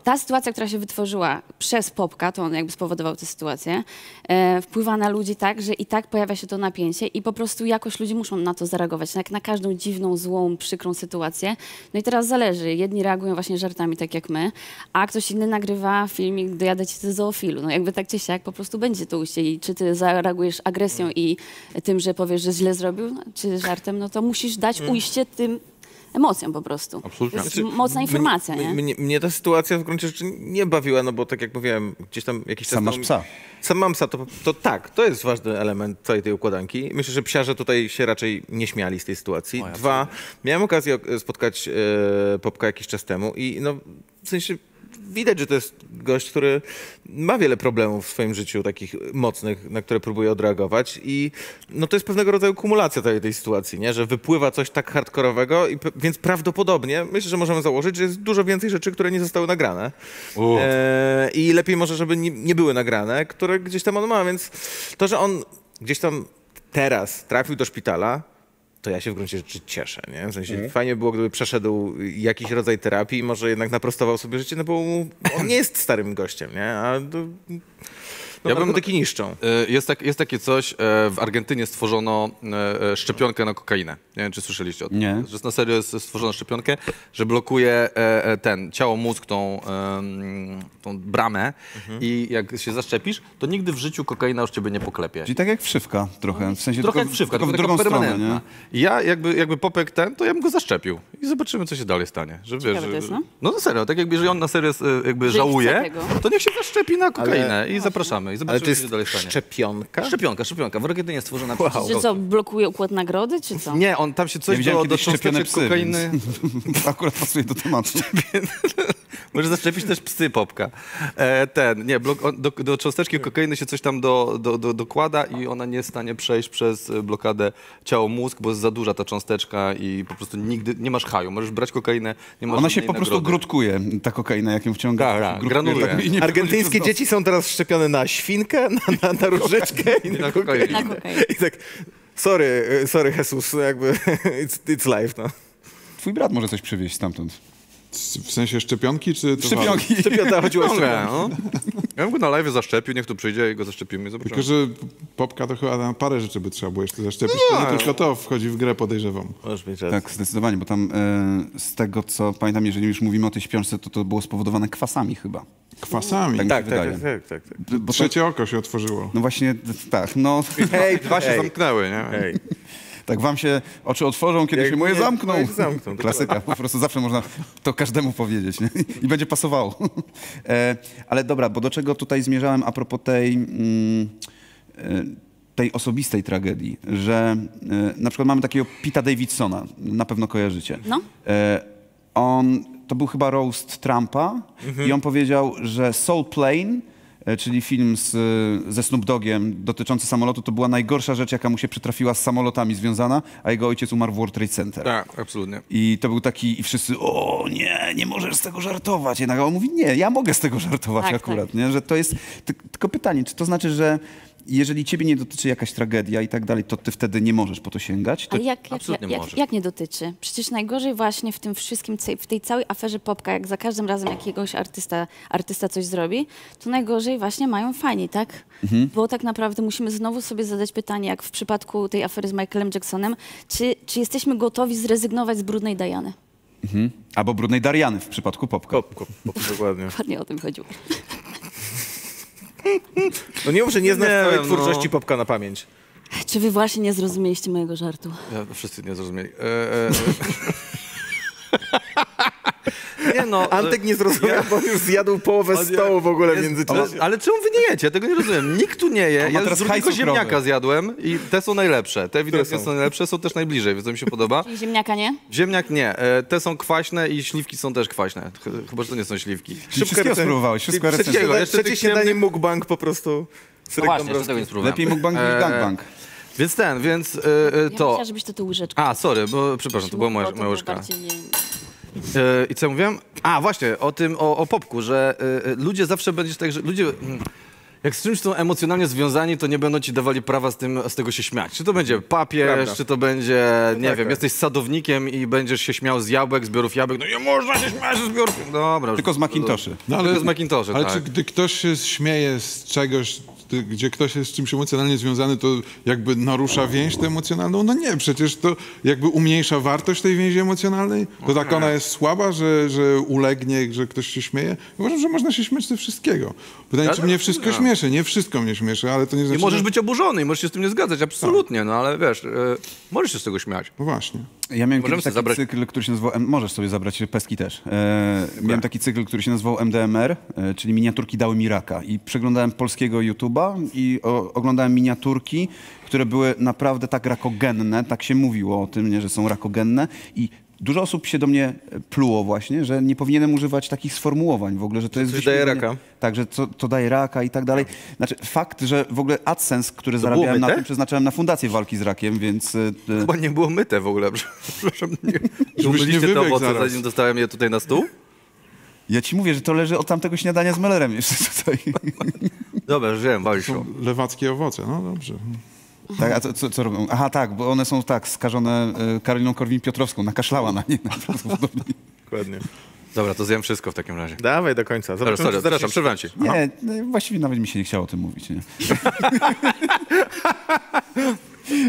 S5: ta sytuacja, która się wytworzyła przez Popka, to on jakby spowodował tę sytuację, e, wpływa na ludzi tak, że i tak pojawia się to napięcie i po prostu jakoś ludzie muszą na to zareagować, jak na każdą dziwną, złą, przykrą sytuację. No i teraz zależy. Jedni reagują właśnie żartami, tak jak my, a ktoś inny nagrywa filmik, dojadę ci do zoofilu. No jakby tak czy siak po prostu będzie to ujście i czy ty zareagujesz agresją i tym, że powiesz, że źle zrobił, no, czy żartem, no to musisz dać ujście tym emocjom po prostu.
S7: Absolutnie.
S5: To jest
S3: Znaczy,
S5: mocna informacja,
S3: mnie,
S5: nie?
S3: Mnie, mnie ta sytuacja w gruncie rzeczy nie bawiła, no bo tak jak mówiłem, gdzieś tam jakiś czas
S2: Sam masz psa.
S3: Sam mam psa, to, to tak, to jest ważny element całej tej układanki. Myślę, że psiarze tutaj się raczej nie śmiali z tej sytuacji. Dwa, miałem okazję ok- spotkać e, Popka jakiś czas temu i no, w sensie widać, że to jest gość, który ma wiele problemów w swoim życiu, takich mocnych, na które próbuje odreagować i no to jest pewnego rodzaju kumulacja tej, tej sytuacji, nie? że wypływa coś tak hardkorowego, i, więc prawdopodobnie myślę, że możemy założyć, że jest dużo więcej rzeczy, które nie zostały nagrane. E, I lepiej może, żeby nie, nie były nagrane, które gdzieś tam on ma, więc to, że on gdzieś tam teraz trafił do szpitala, to ja się w gruncie rzeczy cieszę, nie? W sensie fajnie było, gdyby przeszedł jakiś rodzaj terapii i może jednak naprostował sobie życie, no bo on nie jest starym gościem, nie? A to, no,
S7: Ja bym-
S3: narkotyki niszczą.
S7: E, Jest, tak, jest takie coś, e, w Argentynie stworzono e, szczepionkę na kokainę. Nie wiem, czy słyszeliście o tym.
S2: Nie.
S7: Że na serio jest stworzono szczepionkę, że blokuje ten, ciało, mózg, tą, tą bramę i jak się zaszczepisz, to nigdy w życiu kokaina już ciebie nie poklepie.
S2: Czyli tak jak wszywka trochę, w sensie
S7: Trochę
S2: tylko,
S7: jak wszywka,
S2: tylko w drugą stronę, nie?
S7: Ja jakby, jakby Popek ten, to ja bym go zaszczepił. I zobaczymy, co się dalej stanie. Że, wiesz, że,
S5: to jest, no.
S7: no na serio, tak jakby, jeżeli on na serio jakby żałuje, to niech się zaszczepi na kokainę
S3: Ale-
S7: i zapraszamy. I
S3: Ale
S7: zobaczymy,
S3: to
S7: co
S3: jest
S7: się dalej stanie.
S3: szczepionka?
S7: Szczepionka, szczepionka. W Argentynie stworzona
S3: Wow.
S7: przez
S5: Czy co, blokuje układ nagrody, czy co?
S7: Nie, on tam się
S2: Ja
S7: coś
S2: widziałem
S7: do, do
S2: szczepione
S7: cząsteczek
S2: psy,
S7: kokainy.
S2: więc akurat pasuje do tematu.
S7: Może zaszczepić też psy popka. E, ten, nie, blok, on, do, do cząsteczki kokainy się coś tam do, do, do, dokłada i ona nie jest w stanie przejść przez e, blokadę ciało-mózg, bo jest za duża ta cząsteczka i po prostu nigdy nie masz haju. Możesz brać kokainę, nie masz
S2: Ona się po prostu
S7: nagrody.
S2: grutkuje, ta kokaina, jak ją wciąga.
S7: Tak, tak, granuluje.
S2: i nie
S3: Argentyńskie dzieci są teraz szczepione na świnkę, na, na, na różyczkę i na, kokainę. I tak, sorry, y, sorry Jesus, no jakby it's, it's life, no.
S2: Twój brat może coś przywieźć stamtąd.
S6: W sensie szczepionki czy towaru?
S2: Szczepionki.
S3: Szczepionka chodziło o
S7: no. Ja bym go na live zaszczepił, niech tu przyjdzie i go zaszczepimy i zobaczymy.
S6: Tylko, że popka to chyba na parę rzeczy by trzeba było jeszcze zaszczepić. To nie tylko to wchodzi w grę, podejrzewam.
S2: Tak, zdecydowanie, bo tam e, z tego, co pamiętam, jeżeli już mówimy o tej śpiączce, to to było spowodowane kwasami chyba.
S6: Kwasami.
S2: Tak.
S3: Tak, tak, tak, tak, tak.
S2: Bo to,
S6: Trzecie oko się otworzyło.
S2: no właśnie, tak, no,
S3: Hej,
S7: Dwa się
S3: hej,
S7: zamknęły, nie?
S3: hej.
S2: Tak wam się oczy otworzą, kiedy
S3: Jak
S2: się moje
S3: nie,
S2: zamkną.
S3: moje się zamkną,
S2: Klasyka, po prostu zawsze można to każdemu powiedzieć nie? i będzie pasowało. E, ale dobra, bo do czego tutaj zmierzałem a propos tej, mm, e, tej osobistej tragedii, że e, na przykład mamy takiego Pita Davidsona, na pewno kojarzycie.
S5: No.
S2: E, on, to był chyba roast Trumpa i on powiedział, że Soul Plane czyli film z, e, ze Snoop Dogiem dotyczący samolotu, to była najgorsza rzecz, jaka mu się przytrafiła z samolotami związana, a jego ojciec umarł w World Trade Center.
S7: Tak, absolutnie.
S2: I to był taki, i wszyscy, o nie, nie możesz z tego żartować. Jednak on mówi, nie, ja mogę z tego żartować
S5: Tak,
S2: akurat.
S5: tak.
S2: Nie? Że to jest, ty, tylko pytanie, czy to znaczy, że jeżeli ciebie nie dotyczy jakaś tragedia i tak dalej, to ty wtedy nie możesz po to sięgać? To
S5: Ale jak, jak,
S7: absolutnie
S5: jak, jak, jak nie dotyczy? Przecież najgorzej właśnie w tym wszystkim, w tej całej aferze Popka, jak za każdym razem jakiegoś artysta, artysta coś zrobi, to najgorzej właśnie mają fani, tak? Bo tak naprawdę musimy znowu sobie zadać pytanie, jak w przypadku tej afery z Michaelem Jacksonem, czy, czy jesteśmy gotowi zrezygnować z brudnej Diany?
S2: Albo brudnej Dariany w przypadku Popka.
S3: Kop, kop, dokładnie.
S5: Dokładnie o tym chodziło.
S3: No nie nie znać
S7: Nie
S3: całej
S7: wiem, no.
S3: twórczości Popka na pamięć.
S5: Czy wy właśnie nie zrozumieliście mojego żartu?
S7: Ja, wszyscy nie zrozumieli. E, e, e. nie no.
S3: Antek nie zrozumiał, bo już zjadł połowę stołu w ogóle w
S7: Jest-
S3: międzyczasie.
S7: Ale, ale czemu wy nie jecie? Ja tego nie rozumiem. Nikt tu nie je.
S2: On
S7: Ja
S2: teraz
S7: z drugiego ziemniaka zjadłem i te są najlepsze. Te ewidentnie
S3: są?
S7: są najlepsze, są też najbliżej, więc to mi się podoba.
S5: Czyli ziemniaka nie?
S7: Ziemniak nie. E, te są kwaśne i śliwki są też kwaśne. Ch- Chyba, że to nie są śliwki.
S3: Recen-
S2: spróbowałeś, wszystko
S7: jeszcze
S3: trzecie śniadanie mukbang po prostu.
S7: No właśnie,
S3: Dąbrowski.
S7: tego nie spróbowałem.
S2: Lepiej mukbang niż
S7: E,
S2: gangbang.
S7: Więc ten, więc
S5: Ja
S7: to...
S5: myślałam, żebyś to tu łyżeczką.
S7: A, sorry, bo przepraszam, to była moja, moja łyżka. E, I co ja mówiłem? A, właśnie, o tym, o, o popku, że e, e, ludzie zawsze będzie tak, że ludzie... mm, Jak z czymś są emocjonalnie związani, to nie będą ci dawali prawa z, tym, z tego się śmiać. Czy to będzie papież,
S3: Prawda.
S7: czy to będzie, nie
S3: tak,
S7: wiem,
S3: tak.
S7: jesteś sadownikiem i będziesz się śmiał z jabłek, zbiorów jabłek. No nie można się śmiać ze zbiorów. Dobra.
S2: Tylko z Macintoszy.
S7: No, Tylko z Macintoshy,
S6: ale
S7: tak.
S6: czy gdy ktoś się śmieje z czegoś, gdzie ktoś jest z czymś emocjonalnie związany, to jakby narusza więź tę emocjonalną? No nie, przecież to jakby umniejsza wartość tej więzi emocjonalnej. To tak ona jest słaba, że, że ulegnie, że ktoś się śmieje. Uważam, że można się śmiać ze wszystkiego. Pytanie, czy mnie wszystko śmieszy? Nie wszystko mnie śmieszy, ale to nie
S7: I
S6: znaczy,
S7: możesz
S6: że...
S7: być oburzony i możesz się z tym nie zgadzać, absolutnie, no ale wiesz, e, możesz się z tego śmiać.
S6: No właśnie.
S2: Ja miałem
S7: Możemy
S2: taki
S7: zabrać-
S2: cykl, który się nazywał... Możesz sobie zabrać peski też. E, miałem taki cykl, który się nazywał MDMR, e, czyli miniaturki dały mi raka. I przeglądałem polskiego YouTube'a i o, oglądałem miniaturki, które były naprawdę tak rakogenne, tak się mówiło o tym, nie, że są rakogenne i Dużo osób się do mnie e, pluło właśnie, że nie powinienem używać takich sformułowań w ogóle, że to jest
S3: coś daje raka.
S2: Tak, że to, to daje raka i tak dalej. Znaczy fakt, że w ogóle AdSense, który
S7: było
S2: zarabiałem na tym, przeznaczałem na fundację walki z rakiem, więc... e, e,
S7: Chyba nie było myte w ogóle, przepraszam. Nie,
S6: nie
S7: Umyliście te
S6: wybiegł
S7: owoce, zanim dostałem je tutaj na stół?
S2: Ja ci mówię, że to leży od tamtego śniadania z Mellerem jeszcze tutaj.
S7: Dobra, już wiem, walisz to.
S6: Lewackie owoce, no dobrze.
S2: Tak, a co, co, co robią? Aha, tak, bo one są tak, skażone e, Karoliną Korwin-Piotrowską, nakaszlała na nie prawdopodobnie.
S3: Dokładnie.
S7: Dobra, to zjem wszystko w takim razie.
S3: Dawaj do końca.
S7: Dobra,
S3: Zobaczymy,
S7: sorry,
S3: czy zacznie
S7: przepraszam, przerwałem ci.
S2: Nie, no, właściwie nawet mi się nie chciało o tym mówić, nie?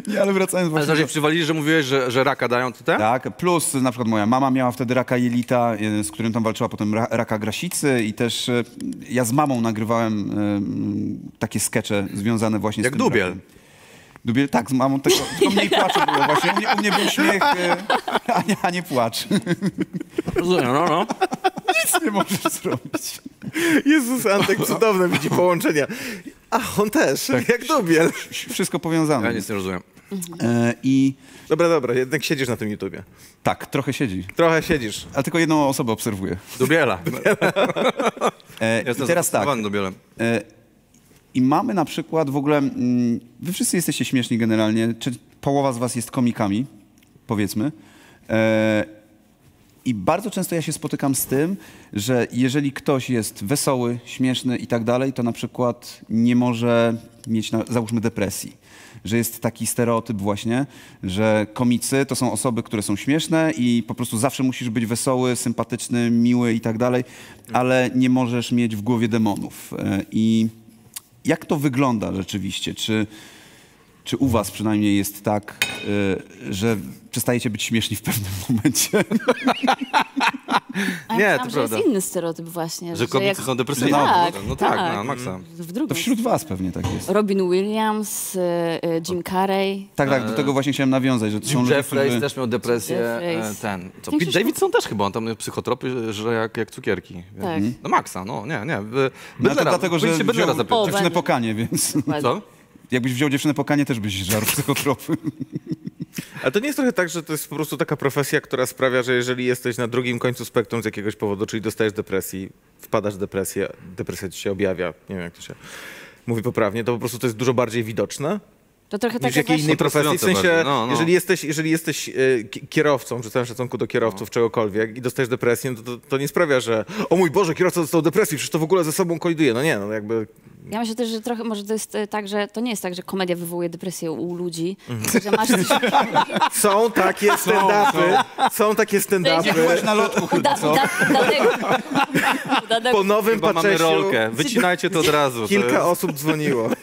S2: nie ale wracając
S7: Ale
S2: właśnie
S7: zaraz
S2: do...
S7: przywalili, że mówiłeś, że, że raka dają to te?
S2: Tak, plus na przykład moja mama miała wtedy raka jelita, e, z którym tam walczyła potem ra, raka grasicy i też e, ja z mamą nagrywałem e, takie skecze związane właśnie
S7: Jak
S2: z tym
S7: Dubiel.
S2: rakiem. Dubiel, tak, z mamą, tylko, tylko mniej płaczu było właśnie. U mnie, u mnie był śmiech, e, a nie, a nie płacz.
S7: Rozumiem, no, no.
S2: Nic nie możesz zrobić.
S3: Jezus, Antek cudowne widzi połączenia. A, on też, jak Dubiel.
S2: Wszystko powiązane.
S7: Ja nic nie rozumiem.
S2: E, I
S3: Dobra, dobra, jednak siedzisz na tym YouTubie.
S2: tak, trochę siedzi.
S3: Trochę siedzisz.
S2: Ale tylko jedną osobę obserwuję.
S7: Dubiela.
S2: E,
S7: Jestem
S2: teraz tak.
S7: Dubielem.
S2: E, I mamy na przykład w ogóle, mm, wy wszyscy jesteście śmieszni generalnie, czy połowa z was jest komikami, powiedzmy. E, I bardzo często ja się spotykam z tym, że jeżeli ktoś jest wesoły, śmieszny i tak dalej, to na przykład nie może mieć, załóżmy, depresji. Że jest taki stereotyp właśnie, że komicy to są osoby, które są śmieszne i po prostu zawsze musisz być wesoły, sympatyczny, miły i tak dalej, ale nie możesz mieć w głowie demonów. E, I jak to wygląda rzeczywiście? Czy, czy u was przynajmniej jest tak, y, że przestajecie być śmieszni w pewnym momencie?
S5: A ja
S7: Nie,
S5: myślałam,
S7: to
S5: że
S7: prawda.
S5: jest inny stereotyp właśnie.
S7: Że kobiety
S5: jak-
S7: są depresyjne.
S5: Tak,
S7: No tak,
S5: tak.
S7: na maksa.
S5: W drugą
S2: To wśród was pewnie tak jest.
S5: Robin Williams, y, y, Jim Carrey.
S2: Tak, tak, do tego właśnie chciałem nawiązać, że to są ludzie,
S7: Jeffreys
S2: którzy...
S7: też miał depresję.
S5: Jeffreys.
S7: e, Ten. Co, Pete Davidson też chyba, on tam psychotropy żre jak, jak cukierki.
S5: Tak.
S7: No maksa, no nie, nie. Wy-
S2: No to
S7: Bydlera,
S2: dlatego, że
S7: powinniście Bydlera
S2: wziął
S7: zapytać.
S5: O,
S2: dziewczynę
S5: będę.
S2: po kanie, więc
S7: Co?
S2: jakbyś wziął dziewczynę po kanie, też byś żarł psychotropy.
S3: Ale to nie jest trochę tak, że to jest po prostu taka profesja, która sprawia, że jeżeli jesteś na drugim końcu spektrum z jakiegoś powodu, czyli dostajesz depresji, wpadasz w depresję, depresja ci się objawia, nie wiem jak to się mówi poprawnie, to po prostu to jest dużo bardziej widoczne
S5: To trochę
S3: niż
S5: tak
S3: w
S5: jak
S3: innej profesji. W sensie.
S7: No, no.
S3: jeżeli jesteś, jeżeli jesteś e, ki- kierowcą, przy całym szacunku do kierowców czegokolwiek i dostajesz depresję, no to, to, to nie sprawia, że o mój Boże, kierowca dostał depresję, przecież to w ogóle ze sobą koliduje. No nie, no jakby
S5: Ja myślę też, że trochę może to jest e, tak, że to nie jest tak, że komedia wywołuje depresję u ludzi,
S3: Mhm.
S5: że masz coś...
S3: są takie stand-upy, są takie stand-upy.
S2: Byłeś na lotku chyba,
S5: Da,
S2: co?
S3: Po nowym
S7: Chyba mamy rolkę. Wycinajcie to od razu. to
S3: kilka
S7: jest-
S3: osób dzwoniło.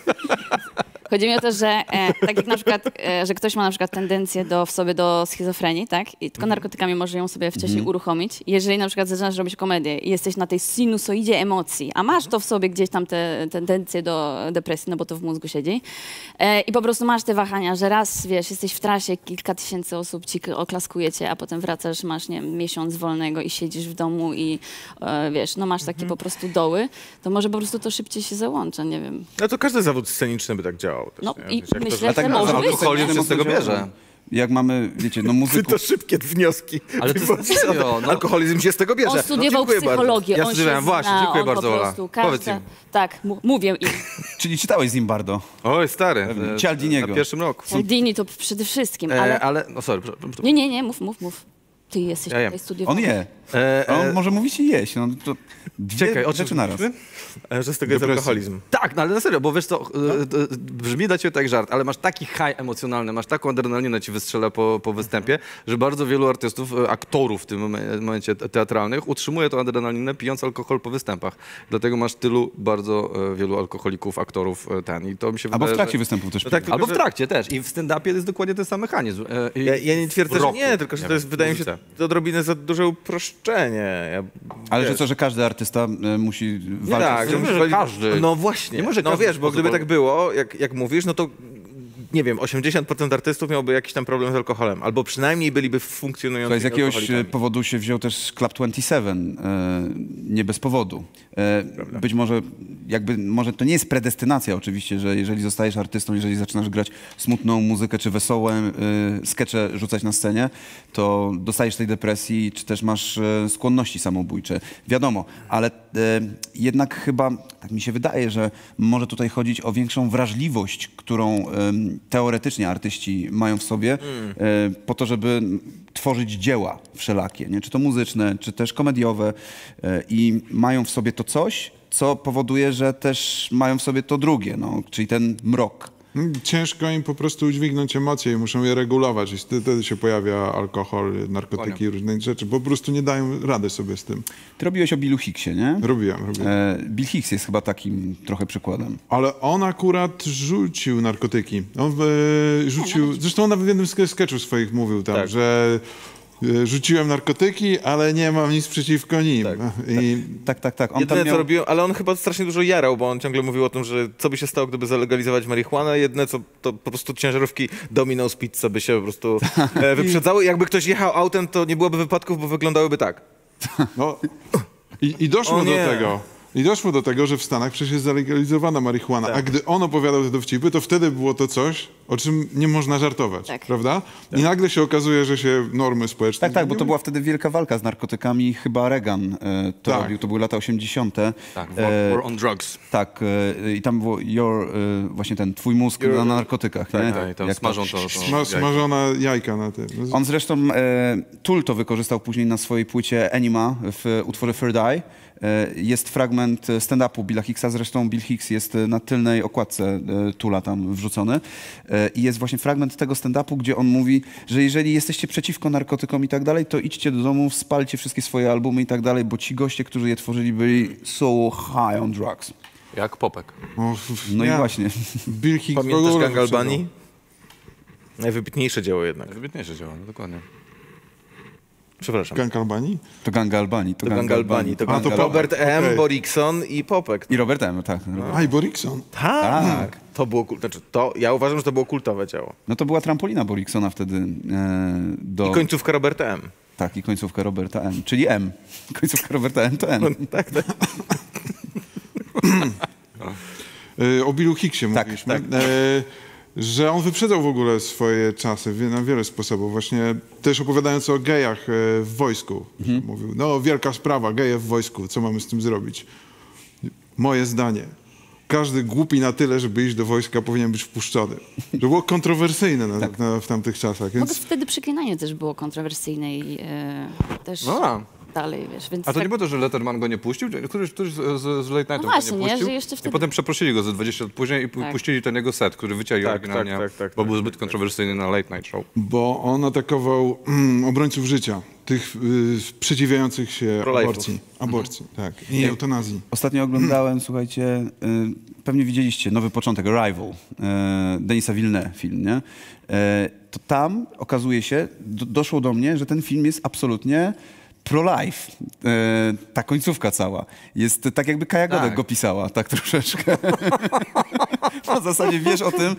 S5: Chodzi mi o to, że e, tak jak na przykład, e, że ktoś ma na przykład tendencję do, w sobie do schizofrenii, tak? I tylko narkotykami może ją sobie wcześniej uruchomić. Jeżeli na przykład zaczynasz robić komedię i jesteś na tej sinusoidzie emocji, a masz to w sobie gdzieś tam te tendencje do depresji, no bo to w mózgu siedzi, e, i po prostu masz te wahania, że raz, wiesz, jesteś w trasie, kilka tysięcy osób ci oklaskuje cię, a potem wracasz, masz, nie wiem, miesiąc wolnego i siedzisz w domu i e, wiesz, no masz takie po prostu doły, to może po prostu to szybciej się załącza, nie wiem.
S3: No to każdy zawód sceniczny by tak działał. Też,
S5: No
S3: nie?
S5: i
S3: Wiesz, jak to,
S5: myślę,
S3: że-
S2: tak
S5: że może
S7: alkoholizm się z tego bierze.
S2: Jak mamy, wiecie, no
S3: Ty
S2: muzyków...
S3: to szybkie wnioski.
S7: Ale to jest serio, no.
S3: Alkoholizm się z tego bierze.
S5: On studiował
S3: no,
S5: psychologię,
S7: Ja
S5: on
S7: studiowałem, właśnie,
S5: zna,
S7: dziękuję bardzo,
S5: po
S7: Ola.
S5: prostu
S7: Powiedz
S5: każda-
S7: im.
S5: Tak, mówię im.
S2: Czyli czytałeś Zimbardo.
S7: Oj, stary. E,
S2: Cialdiniego.
S7: Na pierwszym roku.
S5: Dini to przede wszystkim,
S7: E,
S5: ale...
S7: ale, no sorry.
S5: Nie, nie, nie, mów, mów, mów. Ty jesteś
S7: Ja
S5: tutaj studiowany.
S2: On je.
S7: E,
S2: A on
S7: e,
S2: może mówić i jeść. No, to dwie
S7: Czekaj, o czym
S2: rzeczy naraz.
S3: E, Że z tego jest alkoholizm.
S7: Tak, no ale na serio, bo wiesz co, e, e, brzmi dla ciebie tak żart, ale masz taki high emocjonalny, masz taką adrenalinę ci wystrzela po, po występie, że bardzo wielu artystów, e, aktorów w tym momen- momencie te- teatralnych utrzymuje tą adrenalinę pijąc alkohol po występach. Dlatego masz tylu bardzo e, wielu alkoholików, aktorów e, ten i to mi się
S2: Albo w
S7: wydaje,
S2: trakcie
S7: że...
S2: występu też.
S3: No tak,
S2: piję.
S7: Albo w
S3: Tylko, że-
S7: trakcie też. I w stand-upie jest dokładnie ten sam mechanizm. E, i
S3: Ja, ja nie
S7: w
S3: twierdzę, że nie, tylko że to
S7: wiem,
S3: jest, wydaje mi się. To odrobinę za duże uproszczenie. Ja,
S2: Ale że
S3: wiesz,
S2: co, że każdy artysta e, musi
S3: Nie
S2: walczyć
S3: tak,
S2: z
S3: że
S2: tym?
S7: że
S3: musi-
S7: każdy.
S3: No właśnie.
S7: Nie może
S3: no
S7: każdy
S3: wiesz, bo gdyby tak było, jak, jak mówisz, no to nie wiem, 80% artystów miałby jakiś tam problem z alkoholem, albo przynajmniej byliby
S2: Słuchaj,
S3: funkcjonującymi
S2: z jakiegoś e, powodu się wziął też Club 27, e, nie bez powodu. E, być może, jakby, może to nie jest predestynacja oczywiście, że jeżeli zostajesz artystą, jeżeli zaczynasz grać smutną muzykę czy wesołe skecze rzucać na scenie, to dostajesz tej depresji, czy też masz skłonności samobójcze. Wiadomo, ale jednak chyba, tak mi się wydaje, że może tutaj chodzić o większą wrażliwość, którą teoretycznie artyści mają w sobie, e, po to, żeby tworzyć dzieła wszelakie, nie? czy to muzyczne, czy też komediowe e, i mają w sobie to coś, co powoduje, że też mają w sobie to drugie, no, czyli ten mrok.
S6: Ciężko im po prostu udźwignąć emocje i muszą je regulować. I wtedy się pojawia alkohol, narkotyki i różne rzeczy. Po prostu nie dają rady sobie z tym.
S2: Ty robiłeś o Billu Hicksie, nie?
S6: Robiłem, robiłem.
S2: E, Bill Hicks jest chyba takim trochę przykładem.
S6: Ale on akurat rzucił narkotyki. On e, rzucił, zresztą on nawet w jednym z sketchów swoich mówił tam,
S3: Tak.
S6: że rzuciłem narkotyki, ale nie mam nic przeciwko nim. I
S2: Tak, tak, tak. On
S3: Jedyne
S2: tam miał...
S3: co robiłem, ale on chyba strasznie dużo jarał, bo on ciągle mówił o tym, że co by się stało, gdyby zalegalizować marihuanę. Jedne co to po prostu ciężarówki Domino's Pizza by się po prostu e, wyprzedzały. Jakby ktoś jechał autem, to nie byłoby wypadków, bo wyglądałyby tak.
S6: No, i, I doszło
S3: O
S6: do tego. I doszło do tego, że w Stanach przecież jest zalegalizowana marihuana, a gdy on opowiadał te dowcipy, to wtedy było to coś, o czym nie można żartować,
S5: Tak.
S6: prawda? I nagle się okazuje, że się normy społeczne
S2: Tak, tak, bo to była wtedy wielka walka z narkotykami. Chyba Reagan e, to
S6: Tak.
S2: robił, to były lata 80.
S7: Tak,
S2: E,
S7: war on drugs.
S2: Tak, e, i tam było your, e, właśnie ten twój mózg
S3: Your-
S2: na narkotykach, nie?
S7: Tak, tam
S2: Jak
S7: smażą
S2: to-
S7: to.
S6: Sma, smażona jajka na tym.
S2: On zresztą, e, Tool to wykorzystał później na swojej płycie Anima w utworze Third Eye. E, jest fragment stand-upu Billa Hicksa, zresztą Bill Hicks jest e, na tylnej okładce e, Tula tam wrzucony. I jest właśnie fragment tego stand-upu, gdzie on mówi, że jeżeli jesteście przeciwko narkotykom i tak dalej, to idźcie do domu, spalcie wszystkie swoje albumy i tak dalej, bo ci goście, którzy je tworzyli, byli so high on drugs.
S7: Jak popek.
S6: o,
S2: No
S6: nie.
S2: i właśnie.
S6: Bill Hicks w
S3: Pamiętasz Gang. Albanii? Najwybitniejsze dzieło jednak.
S7: Wybitniejsze działa, no dokładnie.
S3: Przepraszam.
S6: Gang Albanii?
S2: To Gang Albanii. To,
S3: To Gang Albanii. To,
S2: Gang
S3: to. Robert M.,
S6: Okej.
S3: Borikson i Popek.
S2: I Robert M., tak.
S6: A, i Borikson.
S3: Tak. To było, znaczy to, ja uważam, że to było kultowe dzieło.
S2: No to była trampolina Boriksona wtedy e, do...
S3: I końcówka Roberta M.
S2: Tak, i końcówka Roberta M. Czyli M. Końcówka Roberta M to M.
S3: Tak, tak.
S6: E, o Billu Hicksie
S2: Tak,
S6: mówiliśmy.
S2: tak.
S6: E, że on wyprzedzał w ogóle swoje czasy na wiele sposobów. Właśnie też opowiadając o gejach e, w wojsku. Mówił, no wielka sprawa, geje w wojsku, co mamy z tym zrobić? Moje zdanie. Każdy głupi na tyle, żeby iść do wojska, powinien być wpuszczony. To było kontrowersyjne na, na, w tamtych czasach,
S5: Bo
S6: więc...
S5: wtedy przeklinanie też było kontrowersyjne i e, też
S7: No a.
S5: dalej, wiesz, więc
S7: A to
S5: tak-
S7: nie było to, że Letterman go nie puścił? Któryś, któryś z, z, Late Night'u
S5: No właśnie,
S7: go
S5: nie?
S7: nie puścił?
S5: Że jeszcze
S7: I
S5: wtedy-
S7: potem przeprosili go ze 20 lat później i
S5: Tak.
S7: puścili ten jego set, który wycięli
S3: Tak,
S7: oryginalnie,
S3: tak, tak, tak,
S7: bo
S3: tak,
S7: był
S3: tak,
S7: zbyt
S3: tak.
S7: kontrowersyjny na Late Night Show.
S6: bo on atakował mm, obrońców życia, tych y, przeciwiających się aborcji. Aborcji, tak. I eutanazji.
S2: Ostatnio oglądałem, słuchajcie, y, pewnie widzieliście Nowy Początek, Arrival, y, Denisa Villeneuve film, nie? Y, to tam okazuje się, do, doszło do mnie, że ten film jest absolutnie pro-life. Y, ta końcówka cała. Jest tak jakby Kaja Godek
S7: Tak.
S2: go pisała, tak troszeczkę. w zasadzie wiesz o tym.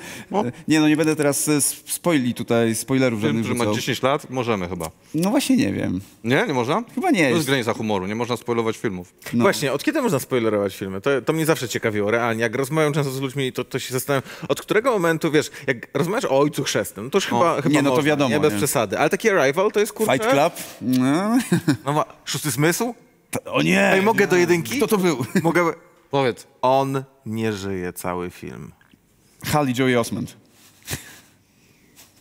S2: Y, Nie, no nie będę teraz y, spoili tutaj, spoilerów
S7: Film,
S2: żadnych
S7: który ma
S2: rzucał.
S7: 10 lat, możemy chyba.
S2: No właśnie nie wiem.
S7: Nie? Nie można?
S2: Chyba nie
S7: To jest granica humoru, nie można spoilować filmów.
S2: No.
S3: Właśnie, od kiedy można spoilerować filmy? To, to mnie zawsze ciekawiło, realnie. Jak rozmawiam często z ludźmi, to, to się zastanawiam, od którego momentu, wiesz, jak rozmawiasz o Ojcu Chrzestnym, no to już chyba, chyba
S2: nie, no to
S3: można,
S2: wiadomo,
S3: nie? Bez
S2: nie?
S3: przesady. Ale taki Arrival to jest, kurczę...
S2: Fight Club? No.
S3: No, ma, szósty zmysł?
S2: O nie!
S3: Ej, mogę do jedynki?
S2: Kto to był?
S3: Mogę...
S7: Powiedz.
S3: On nie żyje cały film.
S2: Hal i Joey Osment.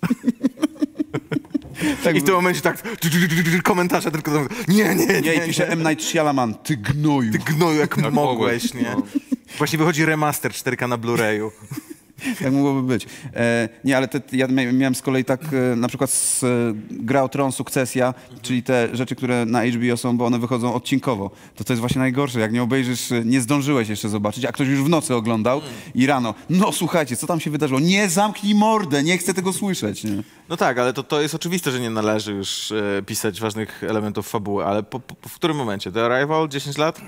S3: I w tym momencie tak komentarze tylko nie, nie, nie,
S2: Nie, i pisze M. Night Shyamalan, ty gnoju.
S3: Ty gnoju, jak mogłeś,
S7: mogłeś,
S3: nie?
S7: no.
S3: Właśnie wychodzi remaster 4K na Blu-rayu.
S2: Tak mogłoby być. E, nie, ale te, ja mia- miałem z kolei tak e, na przykład z e, Gra o Tron, Sukcesja, czyli te rzeczy, które na HBO są, bo one wychodzą odcinkowo. To to jest właśnie najgorsze, jak nie obejrzysz, e, nie zdążyłeś jeszcze zobaczyć, a ktoś już w nocy oglądał i rano, no słuchajcie, co tam się wydarzyło? Nie, zamknij mordę, nie chcę tego słyszeć. Nie?
S3: No tak, ale to, to jest oczywiste, że nie należy już e, pisać ważnych elementów fabuły, ale po, po, w którym momencie? The Arrival, 10 lat?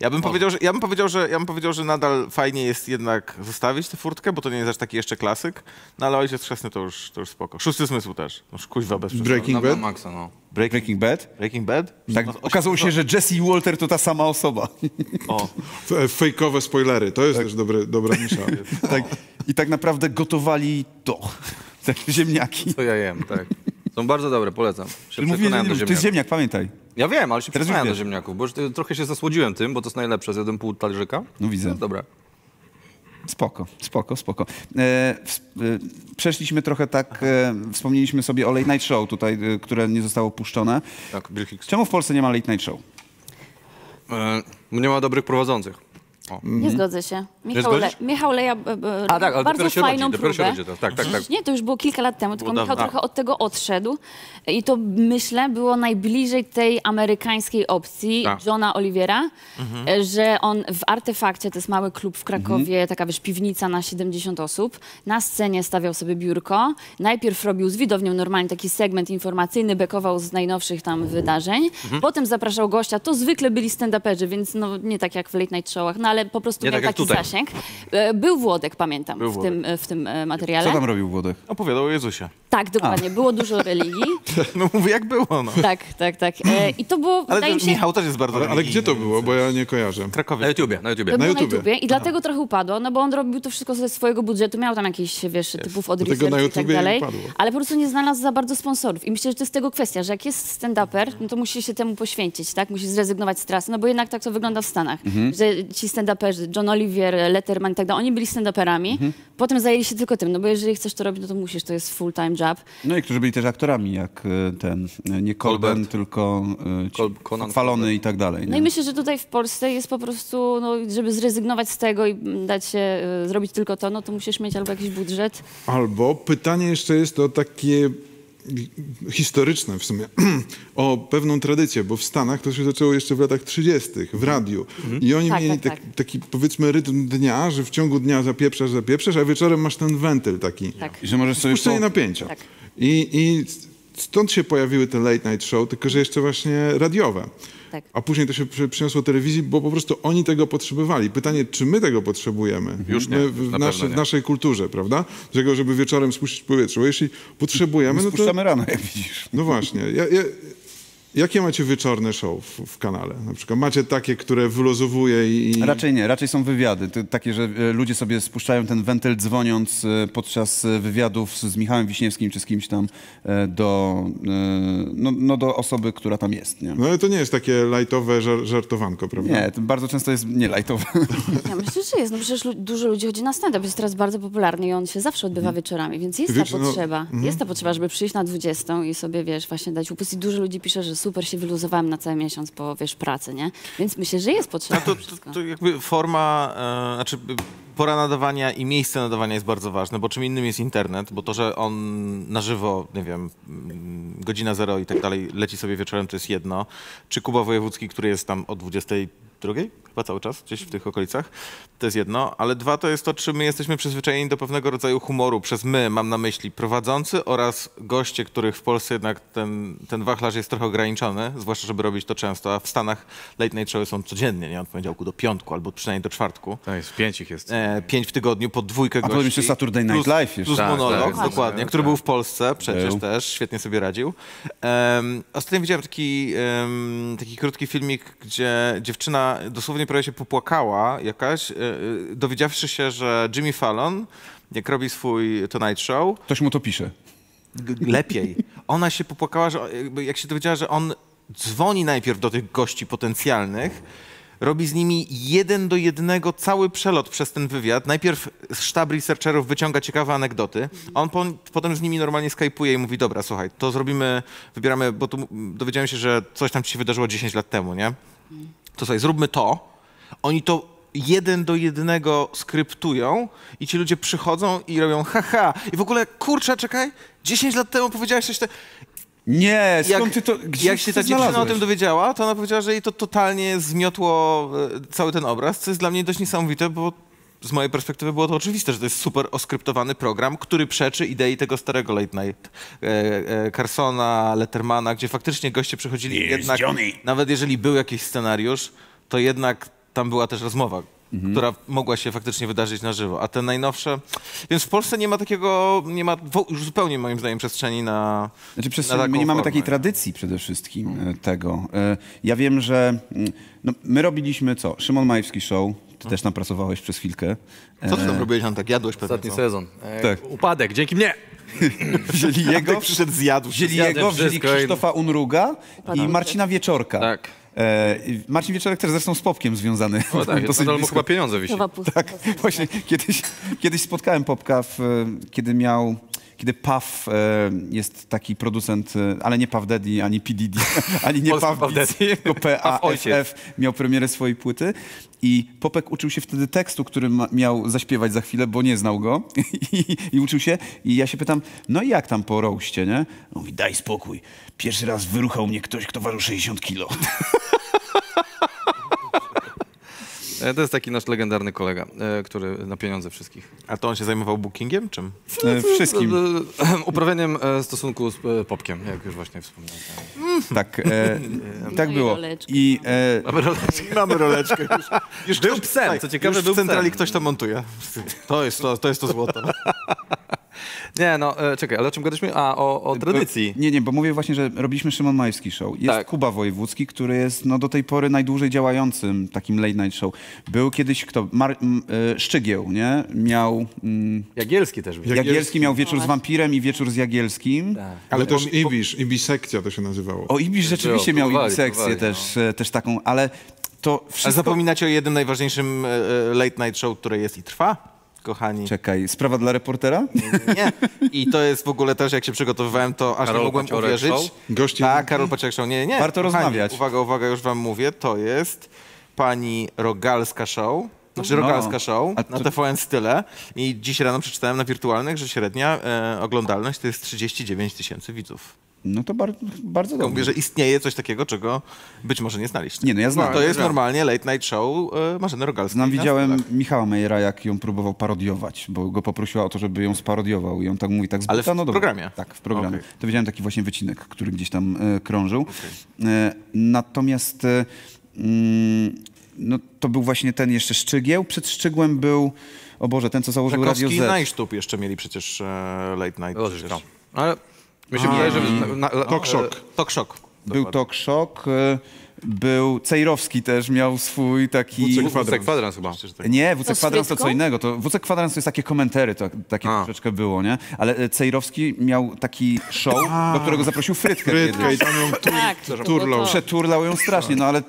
S3: Ja bym, powiedział, że, ja, bym powiedział, że, ja bym powiedział, że nadal fajnie jest jednak zostawić tę furtkę, bo to nie jest aż taki jeszcze klasyk, no ale Ojciec Chrzestny to już, to już spoko. Szósty Zmysł też. No już kuźwa bez przesady.
S6: Breaking Bad?
S7: Maxa, no.
S2: Breaking Bad?
S3: Breaking Bad?
S2: Tak,
S3: No,
S2: okazało się, że Jesse i Walter to ta sama osoba.
S3: O,
S6: e, fejkowe spoilery, to jest też dobre, dobra nisza.
S2: tak, I tak naprawdę gotowali to. Te ziemniaki.
S7: To ja jem, tak. Są bardzo dobre, polecam. Się
S2: Mówię,
S7: do
S2: to jest
S7: ziemniaków.
S2: ziemniak, pamiętaj.
S7: Ja wiem, ale się
S2: Teraz
S7: przekonałem do ziemniaków, bo już trochę się zasłodziłem tym, bo to jest najlepsze, zjadłem pół talerzyka.
S2: No widzę.
S7: Dobra.
S2: Spoko, spoko, spoko. E, e, przeszliśmy trochę tak, e, wspomnieliśmy sobie o Late Night Show tutaj, e, które nie zostało puszczone.
S7: Tak, Bill Hicks.
S2: Czemu w Polsce nie ma Late Night Show?
S7: E, nie ma dobrych prowadzących. O.
S5: Nie zgodzę się. Michał, Le? Michał Leja
S7: A tak, ale
S5: bardzo
S7: się
S5: fajną
S7: rodzi, się
S5: próbę.
S7: rodzi. Tak, tak, tak.
S5: Nie, to już było kilka lat temu, tylko
S3: Było
S5: Michał
S3: dawno.
S5: trochę od tego odszedł i to myślę było najbliżej tej amerykańskiej opcji
S7: Tak.
S5: Johna Olivera,
S3: Mhm.
S5: e, że on w Artefakcie, to jest mały klub w Krakowie, taka wiesz, piwnica na 70 osób, na scenie stawiał sobie biurko, najpierw robił z widownią normalnie taki segment informacyjny, bekował z najnowszych tam wydarzeń,
S7: Mhm.
S5: potem zapraszał gościa, to zwykle byli stand-uperzy, więc no nie tak jak w Late Night Showach, no ale po prostu
S7: Nie
S5: miał
S7: tak jak
S5: taki
S7: tutaj.
S5: zasięg. E, Był Włodek, pamiętam,
S3: Był
S5: w
S3: Włodek.
S5: tym, e, w tym e, materiale.
S2: Co tam robił Włodek?
S3: opowiadał o Jezusie.
S5: Tak, dokładnie. Było dużo religii.
S3: No mówię, jak było, no.
S5: Tak, tak, tak. E, I to było,
S3: Ale
S5: wydaje
S3: to
S5: mi się...
S3: Michał też jest bardzo
S6: Ale, ale gdzie to było, bo ja nie kojarzę.
S3: W
S7: Na
S3: Krakowie.
S7: YouTubie, na YouTubie.
S5: Na
S6: YouTubie.
S5: YouTubie i dlatego trochę upadło, no bo on robił to wszystko ze swojego budżetu, miał tam jakieś, wiesz, typów od i tak dalej,
S6: upadło.
S5: ale po prostu nie znalazł za bardzo sponsorów. I myślę, że to jest tego kwestia, że jak jest stand-uper, no to musi się temu poświęcić, tak? Musi zrezygnować z trasy, no bo jednak tak to wygląda w Stanach, że ci stand-uperzy, John Oliver, Letterman i tak dalej, oni byli stand-uperami, potem zajęli się tylko tym, no bo jeżeli chcesz to robić, no to musisz, to jest full-time job.
S2: No i którzy byli też aktorami, jak e, ten, e, nie Colben,
S7: Colbert.
S2: tylko e,
S7: Col- Conan Colbert.
S2: i tak dalej.
S5: No
S2: nie?
S5: i myślę, że tutaj w Polsce jest po prostu, no, żeby zrezygnować z tego i dać się y, zrobić tylko to, no to musisz mieć albo jakiś budżet.
S6: Albo pytanie jeszcze jest to takie historyczne w sumie, o pewną tradycję, bo w Stanach to się zaczęło jeszcze w latach 30. w radiu. I oni
S5: Tak,
S6: mieli
S5: tak,
S6: tak,
S5: tak.
S6: taki powiedzmy rytm dnia, że w ciągu dnia zapieprzasz, zapieprzasz, a wieczorem masz ten wentyl taki.
S5: Tak.
S2: I że możesz sobie
S6: Spuszczenie
S2: po...
S6: napięcia.
S5: Tak.
S6: I, I stąd się pojawiły te late night show, tylko że jeszcze właśnie radiowe.
S5: Tak.
S6: A później to się przy- przyniosło telewizji, bo po prostu oni tego potrzebowali. Pytanie, czy my tego potrzebujemy?
S7: Już nie,
S6: w,
S7: na
S6: nasze,
S7: nie.
S6: w naszej kulturze, prawda? Tego, żeby wieczorem spuścić powietrze. Bo jeśli potrzebujemy, no to...
S2: Spuszczamy rano, jak widzisz.
S6: No właśnie. Ja, ja, Jakie macie wieczorne show w, w kanale? Na przykład macie takie, które wylozowuje i...
S2: Raczej nie, raczej są wywiady. To, takie, że e, ludzie sobie spuszczają ten wentyl dzwoniąc e, podczas e, wywiadów z, Michałem Wiśniewskim czy z kimś tam e, do, e, no, no do osoby, która tam jest. Nie,
S6: No ale to nie jest takie lajtowe żar żartowanko, prawda?
S2: nie to bardzo często jest nie lajtowe.
S5: Ja myślę, że jest. No przecież lu- dużo ludzi chodzi na stand-up. Jest teraz bardzo popularny i on się zawsze odbywa wieczorami, więc jest
S6: Wiesz,
S5: ta
S6: no,
S5: potrzeba. Jest ta potrzeba, żeby przyjść na 20 i sobie, wiesz, właśnie dać upust. I dużo ludzi pisze, że super się wyluzowałem na cały miesiąc po, wiesz, pracy, nie? Więc myślę, że jest potrzeba.
S3: No to, to, to jakby forma, e, znaczy pora nadawania i miejsce nadawania jest bardzo ważne, bo czym innym jest internet, bo to, że on na żywo, nie wiem, mm, godzina zero i tak dalej leci sobie wieczorem, to jest jedno. Czy Kuba Wojewódzki, który jest tam o 22, chyba cały czas, gdzieś w tych okolicach, to jest jedno, ale dwa to jest to, czy my jesteśmy przyzwyczajeni do pewnego rodzaju humoru. Przez my mam na myśli prowadzący oraz goście, których w Polsce jednak ten, ten wachlarz jest trochę ograniczony, zwłaszcza, żeby robić to często, a w Stanach late night showy są codziennie, nie? Od poniedziałku do piątku albo przynajmniej do czwartku.
S7: To jest, pięć ich jest.
S3: E, pięć w tygodniu, po dwójkę
S2: A
S3: gości.
S2: potem jeszcze Saturday Night
S3: plus,
S2: Live jeszcze.
S3: Plus
S7: Tak,
S3: monolog,
S7: tak,
S3: dokładnie,
S7: tak,
S3: który
S7: tak.
S3: był w Polsce przecież
S2: Był.
S3: też, świetnie sobie radził. Um, ostatnio widziałem taki, em, taki krótki filmik, gdzie dziewczyna dosłownie prawie się popłakała jakaś, e, e, dowiedziawszy się, że Jimmy Fallon, jak robi swój Tonight Show,
S2: Ktoś mu to pisze.
S3: lepiej. Ona się popłakała, że jak się dowiedziała, że on dzwoni najpierw do tych gości potencjalnych, robi z nimi jeden do jednego cały przelot przez ten wywiad. Najpierw sztab researcherów wyciąga ciekawe anegdoty, a on po, potem z nimi normalnie skypuje i mówi, dobra, słuchaj, to zrobimy, wybieramy, bo tu dowiedziałem się, że coś tam ci się wydarzyło 10 lat temu, nie? To słuchaj, zróbmy to. Oni to jeden do jednego skryptują i ci ludzie przychodzą i robią haha. I w ogóle, kurczę, czekaj, 10 lat temu powiedziałeś coś te...
S2: Nie, skąd
S3: Jak,
S2: ty to... Gdzie
S3: jak się ta dziewczyna o
S2: znalazłeś?
S3: tym dowiedziała, to ona powiedziała, że jej to totalnie zmiotło e, cały ten obraz, co jest dla mnie dość niesamowite, bo z mojej perspektywy było to oczywiste, że to jest super oskryptowany program, który przeczy idei tego starego late night e, e, Carsona, Lettermana, gdzie faktycznie goście przychodzili jednak, nawet jeżeli był jakiś scenariusz, to jednak tam była też rozmowa, która mogła się faktycznie wydarzyć na żywo. A te najnowsze... Więc w Polsce nie ma takiego, nie ma już zupełnie moim zdaniem przestrzeni na
S2: Znaczy, przez,
S3: na taką
S2: my nie mamy
S3: formę.
S2: takiej tradycji przede wszystkim e, tego. E, Ja wiem, że mm, no, my robiliśmy co? Szymon Majewski Show. Ty też tam pracowałeś przez chwilkę.
S3: Co ty tam robiłeś, tam tak jadłeś pewnie,
S7: Ostatni
S3: co?
S7: sezon. E,
S2: Tak.
S7: Upadek, dzięki mnie.
S2: Wzięli jego,
S3: przyszedł, zjadł.
S2: wzięli jego, wzięli Krzysztofa Unruga i Marcina Wieczorka.
S7: Tak.
S2: E, Marcin Wieczorek też zresztą z Popkiem związany.
S7: O tak,
S2: dosyć
S7: nadal mu
S2: blisko.
S7: chyba pieniądze wisi.
S5: Chyba.
S2: Tak, właśnie kiedyś, kiedyś spotkałem Popka, w, kiedy miał, kiedy Puff e, jest taki producent, e, ale nie Puff Daddy, ani P. Diddy, ani nie
S7: Polski
S2: Puff,
S7: Puff Daddy.
S2: tylko. PAFF, miał premierę swojej płyty i Popek uczył się wtedy tekstu, który miał zaśpiewać za chwilę, bo nie znał go I, i uczył się i ja się pytam, no i jak tam po roście, nie? On mówi, daj spokój, pierwszy raz wyruchał mnie ktoś, kto ważył 60 kilo.
S7: E, To jest taki nasz legendarny kolega, e, który na pieniądze wszystkich.
S3: A to on się zajmował bookingiem, czym?
S2: E, Wszystkim.
S7: Uprawianiem stosunku z Popkiem, jak już właśnie wspomniałem.
S2: Tak, e, tak było. I e,
S3: Mamy roleczkę. Już, już
S7: Był psem,
S3: słuchaj,
S7: co ciekawe,
S3: już
S7: był
S3: w centrali
S7: psem.
S3: ktoś to montuje. To jest to, to, jest to złoto.
S7: Nie, no, e, czekaj, ale o czym gadaliśmy? A, o, o tradycji.
S2: Nie, nie, bo mówię właśnie, że robiliśmy Szymon Majewski Show. Jest
S7: Tak.
S2: Kuba Wojewódzki, który jest no, do tej pory najdłużej działającym takim late night show. Był kiedyś kto? Mar- m, e, Szczygieł, nie? Miał... Mm,
S7: Jagielski też był.
S2: Jagielski miał wieczór z wampirem i wieczór z Jagielskim.
S6: Ale też Ibisz, Ibisekcja to się nazywało.
S2: O, Ibisz rzeczywiście miał
S7: próbowali,
S2: sekcję
S7: próbowali,
S2: też, e, też taką, ale to
S3: Ale
S2: wszystko...
S3: zapominacie o jednym najważniejszym e, e, late night show, które jest i trwa, kochani.
S2: Czekaj, sprawa dla reportera?
S3: Nie. I to jest w ogóle też, jak się przygotowywałem, to aż
S7: Karol
S3: nie mogłem
S7: Paciorek
S3: uwierzyć.
S6: Gości
S3: Tak, Karol Paciorek Show. Nie, nie.
S2: Warto
S3: kochani,
S2: rozmawiać.
S3: Uwaga, uwaga, już wam mówię. To jest pani Rogalska Show. Znaczy
S2: No.
S3: Rogalska Show
S2: A
S3: na
S2: to-
S3: TVN Style. I dziś rano przeczytałem na wirtualnych, że średnia e, oglądalność to jest 39 tysięcy widzów.
S2: No to bar- bardzo
S3: Mówię,
S2: dobrze.
S3: że istnieje coś takiego, czego być może nie znaliście.
S2: Nie, no ja znam.
S3: To jest normalnie late night show e, Marzeny Rogalskiej.
S2: Znam,
S3: na
S2: widziałem. Michała Mejera, jak ją próbował parodiować, bo go poprosiła o to, żeby ją sparodiował i on tak mówi, tak z
S3: Ale w
S2: no dobra.
S3: programie?
S2: Tak, w programie.
S3: Okej.
S2: To widziałem taki właśnie wycinek, który gdzieś tam e, krążył. E, natomiast e, mm, no, to był właśnie ten jeszcze Szczygieł. Przed Szczygłem był, o Boże, ten, co założył Radio
S3: Krakowski i
S2: Z.
S3: Najsztub jeszcze mieli przecież e, late night. Przecież.
S7: no. Ale mi się wydaje, że... Na, na,
S6: Talk shock.
S3: Talk Shock.
S2: Był Talk Shock, e, był Cejrowski też miał swój taki...
S6: WC
S7: WC
S6: Kwadrans.
S7: chyba.
S2: Nie, WC Kwadrans to co innego. To WC Kwadrans to jest takie komentary, to, takie
S7: A.
S2: troszeczkę było, nie? Ale e, Cejrowski miał taki show, do którego zaprosił Frytkę
S6: Frytka i tam ją tur,
S5: Tak,
S6: turlał.
S2: Przeturlał ją strasznie, no ale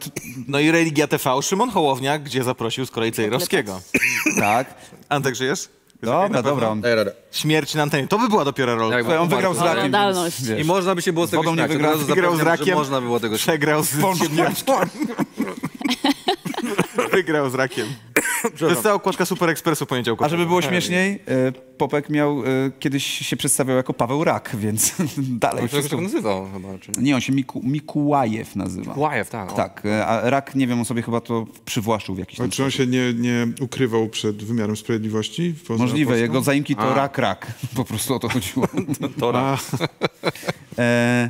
S3: No i Religia TV, Szymon Hołowniak, gdzie zaprosił z kolei Cejrowskiego.
S2: tak.
S3: Antek, żyjesz?
S2: Dobra, dobra. On,
S7: Daj radę.
S3: Śmierć na antenie. To by była dopiero rola.
S2: Słuchaj, on wygrał z rakiem,
S5: Oglądalność.
S7: I można by się było z tego
S2: wodą nie
S7: śmiać.
S2: wygrał,
S7: razu
S3: wygrał z
S7: zapewniam, że
S3: rakiem.
S7: Można było tego śmiać.
S3: Przegrał z ziemniaczkiem. Wygrał z rakiem. To jest ta okładka Super Expressu poniedziałku.
S2: A żeby było śmieszniej, e, Popek miał, e, kiedyś się przedstawiał jako Paweł Rak, więc dalej
S7: On się
S2: wszystko...
S7: tak nazywał chyba. Czy...
S2: Nie, on się Miku, Mikułajew nazywa.
S7: Łajew, tak. o.
S2: Tak, e, a Rak, nie wiem, on sobie chyba to przywłaszczył w jakiś
S6: A
S2: tam
S6: czy on się nie, nie ukrywał przed wymiarem sprawiedliwości?
S2: Możliwe,
S6: Polską?
S2: jego zaimki to rak, rak. Po prostu o to chodziło.
S7: Tora.
S2: E,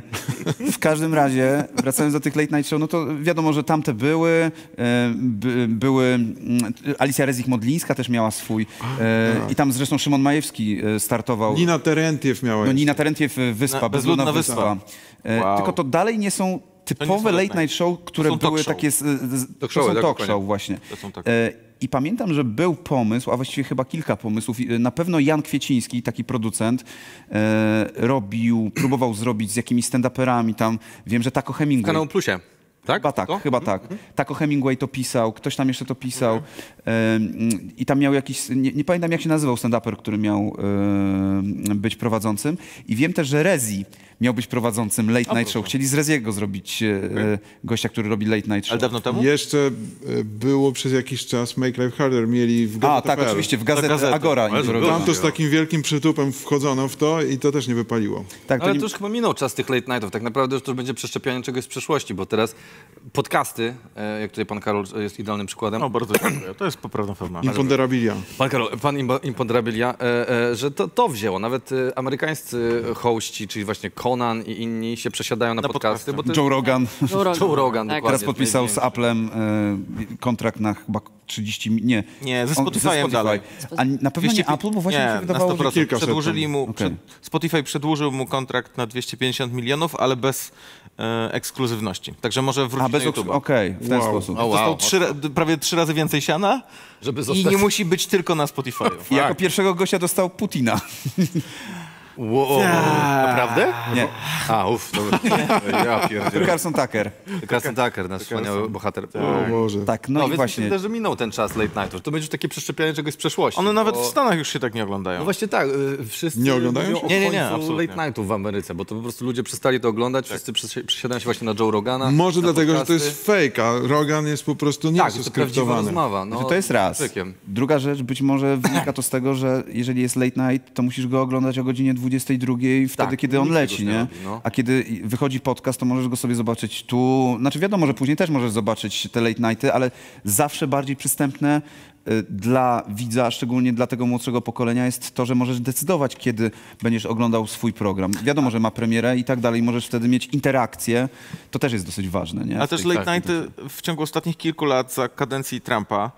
S2: w każdym razie, wracając do tych late night show, no to wiadomo, że tamte były. E, by, były mm, Alicja Rezich-Modlińska też miała swój. E, I tam zresztą Szymon Majewski e, startował.
S6: Nina Terentiew miała
S2: No. Nina Terentiew e, Wyspa,
S3: Na-
S2: Bezludna
S3: Bezludna
S2: Wyspa. E,
S3: Wow.
S2: Tylko to dalej nie są typowe
S3: late night.
S2: show, które były
S3: show.
S2: takie... Z, z, to są
S7: tak,
S2: talk show właśnie.
S3: To są talk
S2: E, I pamiętam, że był pomysł, a właściwie chyba kilka pomysłów. Na pewno Jan Kwieciński, taki producent, e, robił, próbował zrobić z jakimiś stand-uperami tam. Wiem, że Taco Hemingway...
S7: Kanał Plusie. Tak?
S2: Chyba tak,
S7: To?
S2: chyba tak. Taco Hemingway to pisał, ktoś tam jeszcze to pisał. Em, I tam miał jakiś, nie, nie pamiętam jak się nazywał stand-uper, który miał em, być prowadzącym. I wiem też, że Rezi miał być prowadzącym Late Night Show. Chcieli z Reziego zrobić e, gościa, który robi Late Night Show.
S3: Ale dawno temu?
S6: Jeszcze e, było przez jakiś czas Make Life Harder, mieli w
S2: A,
S6: Gazeta
S2: tak,
S6: PL.
S2: oczywiście, w gazetę. Agora. Im
S3: to
S2: zrobiono.
S6: Tam to z takim wielkim przytupem wchodzono w to i to też nie wypaliło.
S2: Tak, to
S7: Ale
S2: nie...
S7: to już chyba minął czas tych late nightów. Tak naprawdę już to będzie przeszczepianie czegoś z przeszłości, bo teraz podcasty, e, jak tutaj pan Karol jest idealnym przykładem.
S3: No, bardzo dziękuję. To jest poprawna forma.
S6: Imponderabilia.
S7: Pan Karol, pan Imponderabilia, e, e, że to, to wzięło. Nawet e, amerykańscy hości, czyli właśnie Conan i inni się przesiadają na,
S3: Na
S7: podcasty, to
S2: Joe Rogan
S5: Joe Rogan.
S7: Joe Rogan,
S5: Tak.
S2: teraz podpisał z. Applem e, kontrakt na chyba 30... mi- Nie,
S3: Nie, ze Spotify'em dalej.
S2: A na pewno nie Apple, bo właśnie mi się
S3: nie,
S2: wydawało,
S3: na
S2: że
S3: 100%.
S6: kilkaset
S3: Przedłużyli
S6: tam.
S3: mu,
S2: Okej.
S3: przed, Spotify przedłużył mu kontrakt na 250 milionów, ale bez e, ekskluzywności. Także może wrócić
S2: A, bez
S3: na YouTube.
S2: Okej, w ten
S6: Wow.
S2: sposób.
S7: O, wow.
S3: Dostał trzy, prawie trzy razy więcej siana
S7: Żeby
S3: i
S7: zostać...
S3: nie musi być tylko na Spotify.
S2: I jako pierwszego gościa dostał Putina.
S7: Wow. Naprawdę?
S2: Nie,
S7: A, uff, dobra. Ja pierdzielę.
S2: Carson Tucker.
S7: Carson Tucker, nasz wspaniały bohater.
S6: O Boże.
S2: Tak, no,
S7: No,
S2: i właśnie.
S7: myślę, że minął ten czas late nightów. To będzie już takie przeszczepianie czegoś z przeszłości.
S3: One nawet
S7: bo...
S3: w Stanach już się tak nie oglądają.
S7: No właśnie tak, y, wszyscy
S6: Nie oglądają
S7: mówią
S6: się?
S7: o
S3: Nie, nie, nie,
S7: końcu
S3: absolutnie.
S7: late nightów w Ameryce, bo to po prostu ludzie przestali to oglądać, wszyscy przesi- przesiadają się właśnie na Joe Rogana.
S6: Może
S7: na
S6: dlatego, że to
S7: podcasty.
S6: jest fake, a Rogan jest po prostu nie
S7: Tak, to prawdziwa
S6: skryptowany.
S7: rozmowa. No,
S2: Znaczy, to jest raz. Druga rzecz, być może wynika to z tego, że jeżeli jest late night, to musisz go oglądać o godzinie 22, wtedy,
S7: Tak,
S2: kiedy on leci,
S7: nie robi, no.
S2: A kiedy wychodzi podcast, to możesz go sobie zobaczyć tu. Znaczy wiadomo, że później też możesz zobaczyć te late nighty, ale zawsze bardziej przystępne y, dla widza, szczególnie dla tego młodszego pokolenia, jest to, że możesz decydować, kiedy będziesz oglądał swój program. Wiadomo, że ma premierę i tak dalej, możesz wtedy mieć interakcję. To też jest dosyć ważne, nie?
S3: A
S2: W
S3: też
S2: tej
S3: late
S2: kwestii.
S3: nighty w ciągu ostatnich kilku lat za kadencji Trumpa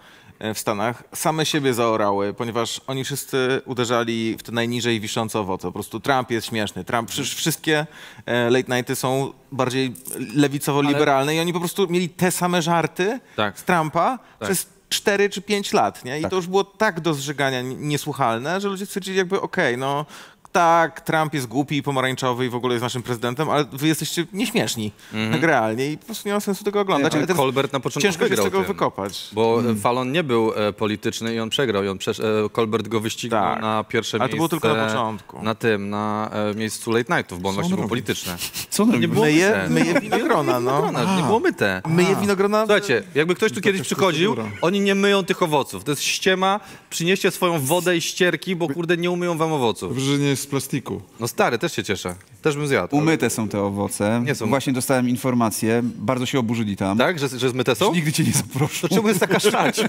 S3: w Stanach same siebie zaorały, ponieważ oni wszyscy uderzali w te najniżej wiszące owoce. Po prostu Trump jest śmieszny. Trump, przecież wszystkie e, late nighty są bardziej lewicowo-liberalne i oni po prostu mieli te same żarty
S7: Tak.
S3: z Trumpa przez 4 czy 5 lat, nie? I
S2: Tak.
S3: to już było tak do zżygania niesłuchalne, że ludzie stwierdzili jakby okej, no tak, Trump jest głupi i pomarańczowy i w ogóle jest naszym prezydentem, ale wy jesteście nieśmieszni, tak realnie i po prostu nie ma sensu tego oglądać.
S7: Ale
S3: ale
S7: Colbert na początku
S3: ciężko jest tego
S7: tym.
S3: wykopać.
S7: Bo e, Fallon nie był e, polityczny i on przegrał. I on przesz- e, Colbert go wyścignął
S3: Tak.
S7: na pierwsze
S3: Ale to
S7: miejsce.
S3: było tylko na początku.
S7: Na tym, na e, miejscu late nightów, bo on właśnie był polityczny.
S2: Co on robi?
S7: Nie było
S3: Myje, myje winogrona, no.
S7: Winogrona, nie było myte.
S3: Myje winogrona.
S7: Słuchajcie, jakby ktoś tu kiedyś przychodził, oni nie myją tych owoców. To jest ściema, przynieście swoją wodę i ścierki, bo kurde nie umyją wam owoców.
S6: Dobrze, że nie jest z plastiku.
S7: No stary, też się cieszę. Też bym zjadł.
S2: Umyte są te owoce.
S7: Nie są.
S2: Właśnie dostałem informację, bardzo się oburzyli tam.
S7: Tak? Że, że zmyte są?
S2: Nigdy cię nie zaproszą.
S7: To czemu jest taka szać?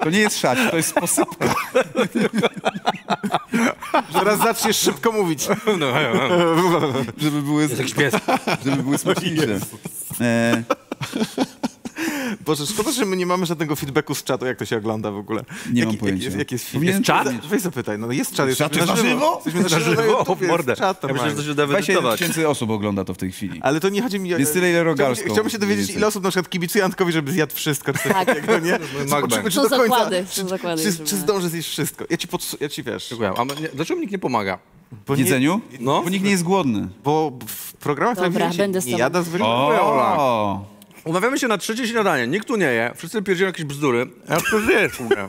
S2: To nie jest szać, to jest posypka.
S3: Zaraz zaczniesz szybko mówić.
S7: No,
S2: Żeby były,
S7: jak śpies.
S2: żeby były smaczniejsze. E,
S3: Boże, szkoda, że my nie mamy żadnego feedbacku z czatu, jak to się ogląda w ogóle.
S2: Nie
S3: jaki,
S2: mam pojęcia.
S3: Jaki jest, jaki jest film?
S2: Powinien
S3: Jest czat?
S2: mieć.
S3: Weź zapytaj, no jest czat.
S2: Czat
S3: jesteśmy
S2: jest na żywo?
S3: Jesteśmy na żywo, YouTubie,
S7: mordę.
S3: jest
S7: Ja myślę, że to się da
S2: 27
S7: wedytować.
S2: tysięcy osób ogląda to w tej chwili.
S3: Ale to nie chodzi mi...
S2: Jest tyle, ile Rogalsko.
S3: Chciałbym, się dowiedzieć, ile osób na przykład kibicuje Antkowi, żeby zjadł wszystko, czy
S5: Tak.
S3: takiego, nie? Czy, czy
S5: Są
S3: do końca,
S5: zakłady,
S3: czy,
S5: są zakłady,
S3: czy, czy zdąży zjeść wszystko? Ja ci, podsu- ja ci wiesz,
S7: Dziękuję. A nie, dlaczego nikt nie pomaga?
S3: bo
S2: W jedzeniu?
S7: No.
S2: Bo nikt nie jest głodny.
S3: Bo w programach
S5: Dobra, będę z
S3: nie jada zwykle.
S7: Umawiamy się na trzecie śniadanie. Nikt tu nie je. Wszyscy pierdzielą jakieś bzdury. Ja to zjesz, mówię.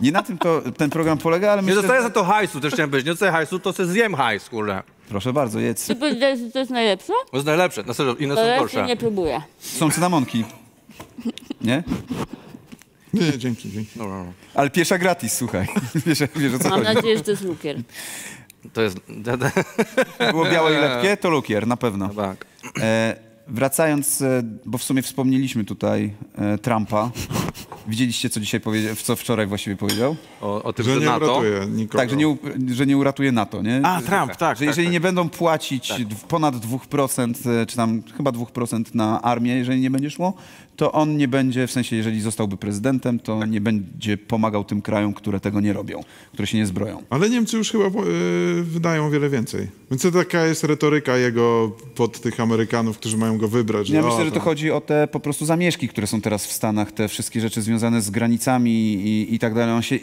S2: Nie na tym to ten program polega, ale
S7: Nie
S2: myślę,
S7: dostaję
S2: że...
S7: za to hajsu, też chciałem powiedzieć. Nie dostaję hajsu, to se zjem hajs, kurde.
S2: Proszę bardzo, jedz.
S5: Ty powiedziałeś, że to jest najlepsze?
S7: To jest najlepsze. Na serio, inne
S5: To
S7: są
S5: ja
S7: gorsze.
S5: nie próbuję.
S2: Są cynamonki. Nie?
S6: Nie, dzięki, dzięki.
S7: Dobra, dobra.
S2: Ale pierwsza gratis, słuchaj. Wiesz, wiesz o co
S5: Mam
S2: chodzi.
S5: nadzieję, że to jest lukier.
S7: To jest...
S2: Było białe i lepkie, to lukier, na pewno.
S7: Tak.
S2: E, wracając, e, bo w sumie wspomnieliśmy tutaj e, Trumpa. Widzieliście, co dzisiaj powiedział, co wczoraj właściwie powiedział?
S7: O, o tym,
S6: Że
S7: że
S6: nie
S7: NATO...
S6: uratuje nikogo.
S2: Tak, że nie, że nie uratuje NATO, nie?
S3: A, Trump, tak.
S2: że jeżeli nie będą płacić d- ponad 2%, e, czy tam chyba 2% na armię, jeżeli nie będzie szło, to on nie będzie, w sensie jeżeli zostałby prezydentem, to
S3: Tak.
S2: nie będzie pomagał tym krajom, które tego nie robią, które się nie zbroją.
S6: Ale Niemcy już chyba e, wydają o wiele więcej. Więc to taka jest retoryka jego pod tych Amerykanów, którzy mają go wybrać.
S2: Ja
S6: o,
S2: myślę, że to
S6: tam-
S2: chodzi o te po prostu zamieszki, które są teraz w Stanach, te wszystkie rzeczy związane z granicami i, i tak dalej. On się